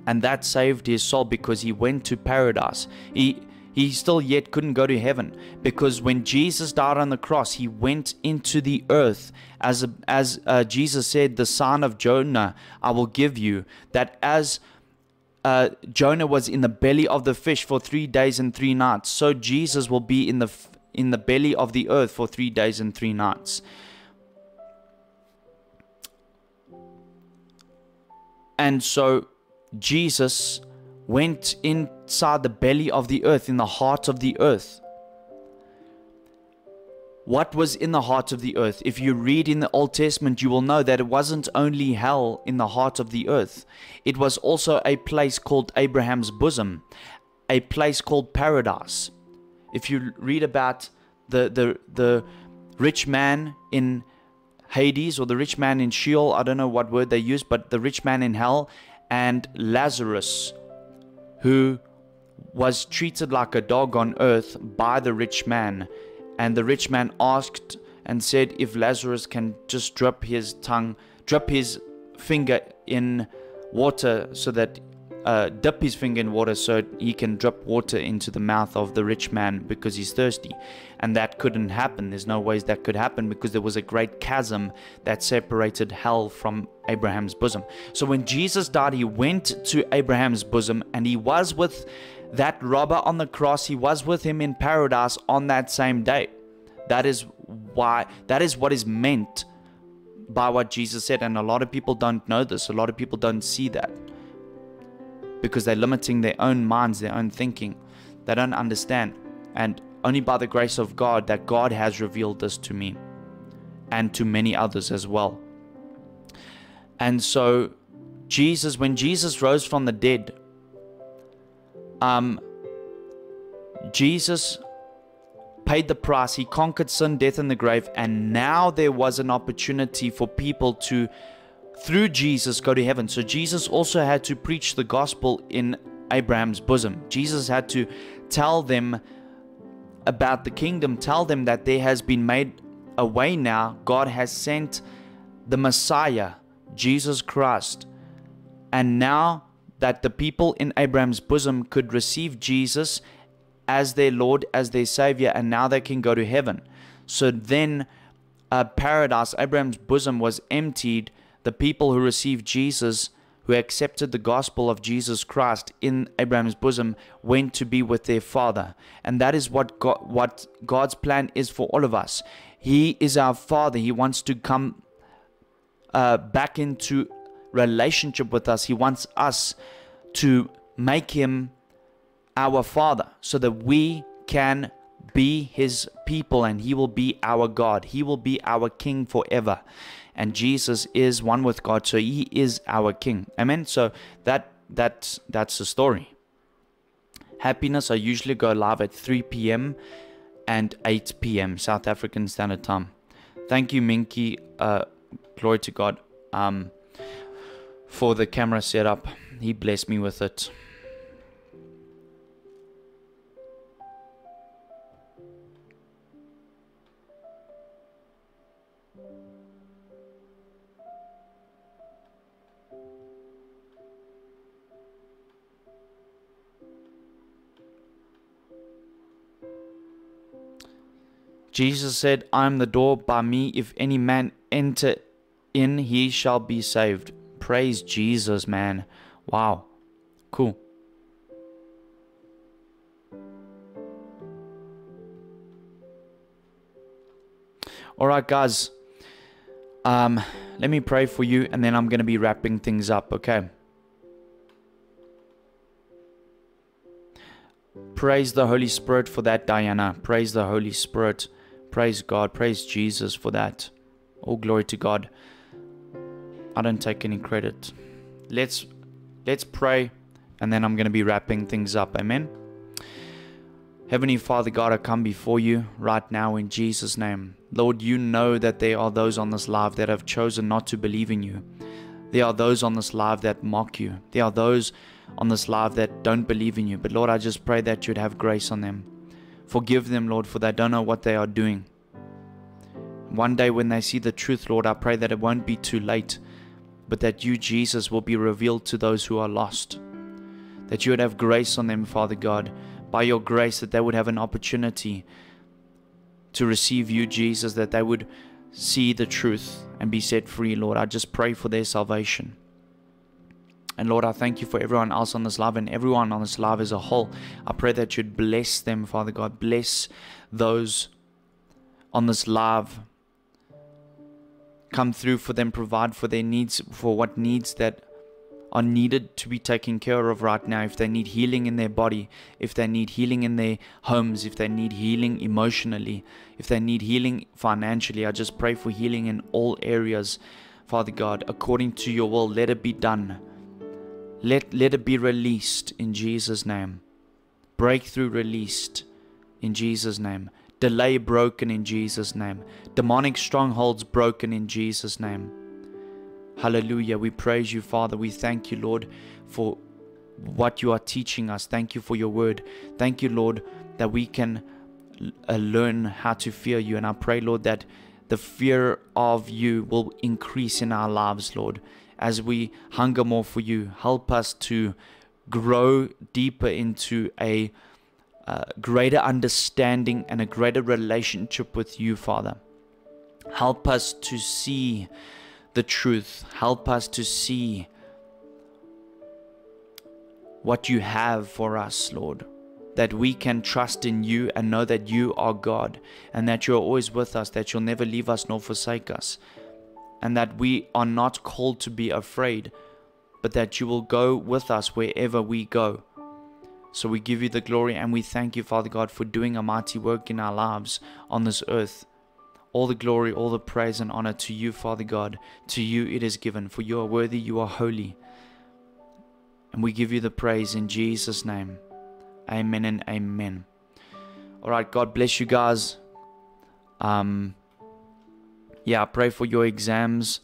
And that saved his soul because he went to paradise. He he still yet couldn't go to heaven because when Jesus died on the cross, he went into the earth as a, as uh, Jesus said, "The son of Jonah, I will give you." That as uh, Jonah was in the belly of the fish for three days and three nights, so Jesus will be in the in the belly of the earth for three days and three nights. And so Jesus went inside the belly of the earth, in the heart of the earth. What was in the heart of the earth? If you read in the Old Testament, you will know that it wasn't only hell in the heart of the earth, it was also a place called Abraham's bosom, a place called paradise if you read about the the the rich man in Hades or the rich man in Sheol, I don't know what word they use, but the rich man in hell and Lazarus, who was treated like a dog on earth by the rich man. And the rich man asked and said, If Lazarus can just drop his tongue, drop his finger in water so that uh, dip his finger in water so he can drop water into the mouth of the rich man because he's thirsty. And that couldn't happen. There's no ways that could happen because there was a great chasm that separated hell from Abraham's bosom. So when Jesus died, he went to Abraham's bosom and he was with that robber on the cross. He was with him in paradise on that same day. That is why, that is what is meant by what Jesus said. And a lot of people don't know this, a lot of people don't see that because they're limiting their own minds, their own thinking. They don't understand. And only by the grace of God that God has revealed this to me and to many others as well. And so, Jesus, when Jesus rose from the dead, um, Jesus paid the price. He conquered sin, death, and the grave. And now there was an opportunity for people to through Jesus go to heaven. So Jesus also had to preach the gospel in Abraham's bosom. Jesus had to tell them about the kingdom, tell them that there has been made a way now. God has sent the Messiah, Jesus Christ. And now that the people in Abraham's bosom could receive Jesus as their Lord, as their Savior, and now they can go to heaven. So then, uh, paradise, Abraham's bosom was emptied the people who received Jesus, who accepted the gospel of Jesus Christ in Abraham's bosom, went to be with their Father. And that is what God, what God's plan is for all of us. He is our Father. He wants to come uh, back into relationship with us. He wants us to make Him our Father so that we can be His people and He will be our God. He will be our King forever and Jesus is one with God, so He is our King. Amen. So that that that's the story. Happiness. I usually go live at 3 p.m. and 8 p.m. South African Standard Time. Thank you, Minky. Uh, glory to God. Um, for the camera setup. He blessed me with it. Jesus said, I am the door, by me, if any man enter in, he shall be saved. Praise Jesus, man. Wow. Cool. All right, guys. Um, let me pray for you, and then I'm going to be wrapping things up, okay? Praise the Holy Spirit for that, Diana. Praise the Holy Spirit. Praise God. Praise Jesus for that. All glory to God. I don't take any credit. Let's let's pray and then I'm going to be wrapping things up. Amen. Heavenly Father God, I come before you right now in Jesus name. Lord, you know that there are those on this live that have chosen not to believe in you. There are those on this live that mock you. There are those on this live that don't believe in you. But Lord, I just pray that you'd have grace on them. Forgive them, Lord, for they don't know what they are doing. One day when they see the truth, Lord, I pray that it won't be too late, but that you, Jesus, will be revealed to those who are lost. That you would have grace on them, Father God, by your grace, that they would have an opportunity to receive you, Jesus, that they would see the truth and be set free, Lord. I just pray for their salvation. And Lord, I thank you for everyone else on this live and everyone on this live as a whole. I pray that you'd bless them, Father God. Bless those on this live. Come through for them, provide for their needs, for what needs that are needed to be taken care of right now. If they need healing in their body, if they need healing in their homes, if they need healing emotionally, if they need healing financially, I just pray for healing in all areas. Father God, according to your will, let it be done. Let, let it be released in Jesus' name. Breakthrough released in Jesus' name. Delay broken in Jesus' name. Demonic strongholds broken in Jesus' name. Hallelujah. We praise you, Father. We thank you, Lord, for what you are teaching us. Thank you for your word. Thank you, Lord, that we can uh, learn how to fear you. And I pray, Lord, that the fear of you will increase in our lives, Lord as we hunger more for you. Help us to grow deeper into a uh, greater understanding and a greater relationship with you, Father. Help us to see the truth. Help us to see what you have for us, Lord. That we can trust in you and know that you are God and that you're always with us, that you'll never leave us nor forsake us and that we are not called to be afraid, but that you will go with us wherever we go. So we give you the glory and we thank you, Father God, for doing a mighty work in our lives on this earth. All the glory, all the praise and honor to you, Father God. To you it is given, for you are worthy, you are holy. And we give you the praise in Jesus' name. Amen and amen. All right, God bless you guys. Um, yeah, I pray for your exams,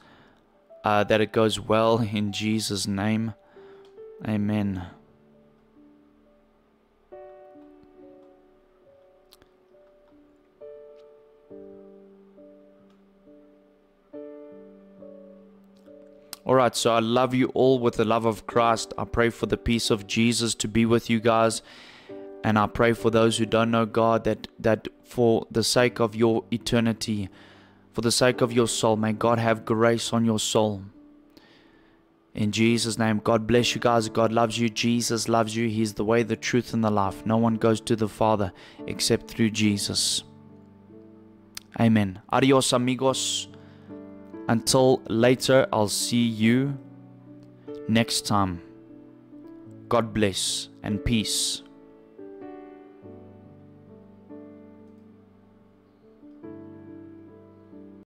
uh, that it goes well in Jesus' name. Amen. All right, so I love you all with the love of Christ. I pray for the peace of Jesus to be with you guys. And I pray for those who don't know God that that for the sake of your eternity, for the sake of your soul, may God have grace on your soul. In Jesus' name, God bless you guys. God loves you. Jesus loves you. He's the way, the truth, and the life. No one goes to the Father except through Jesus. Amen. Adios, amigos. Until later, I'll see you next time. God bless and peace.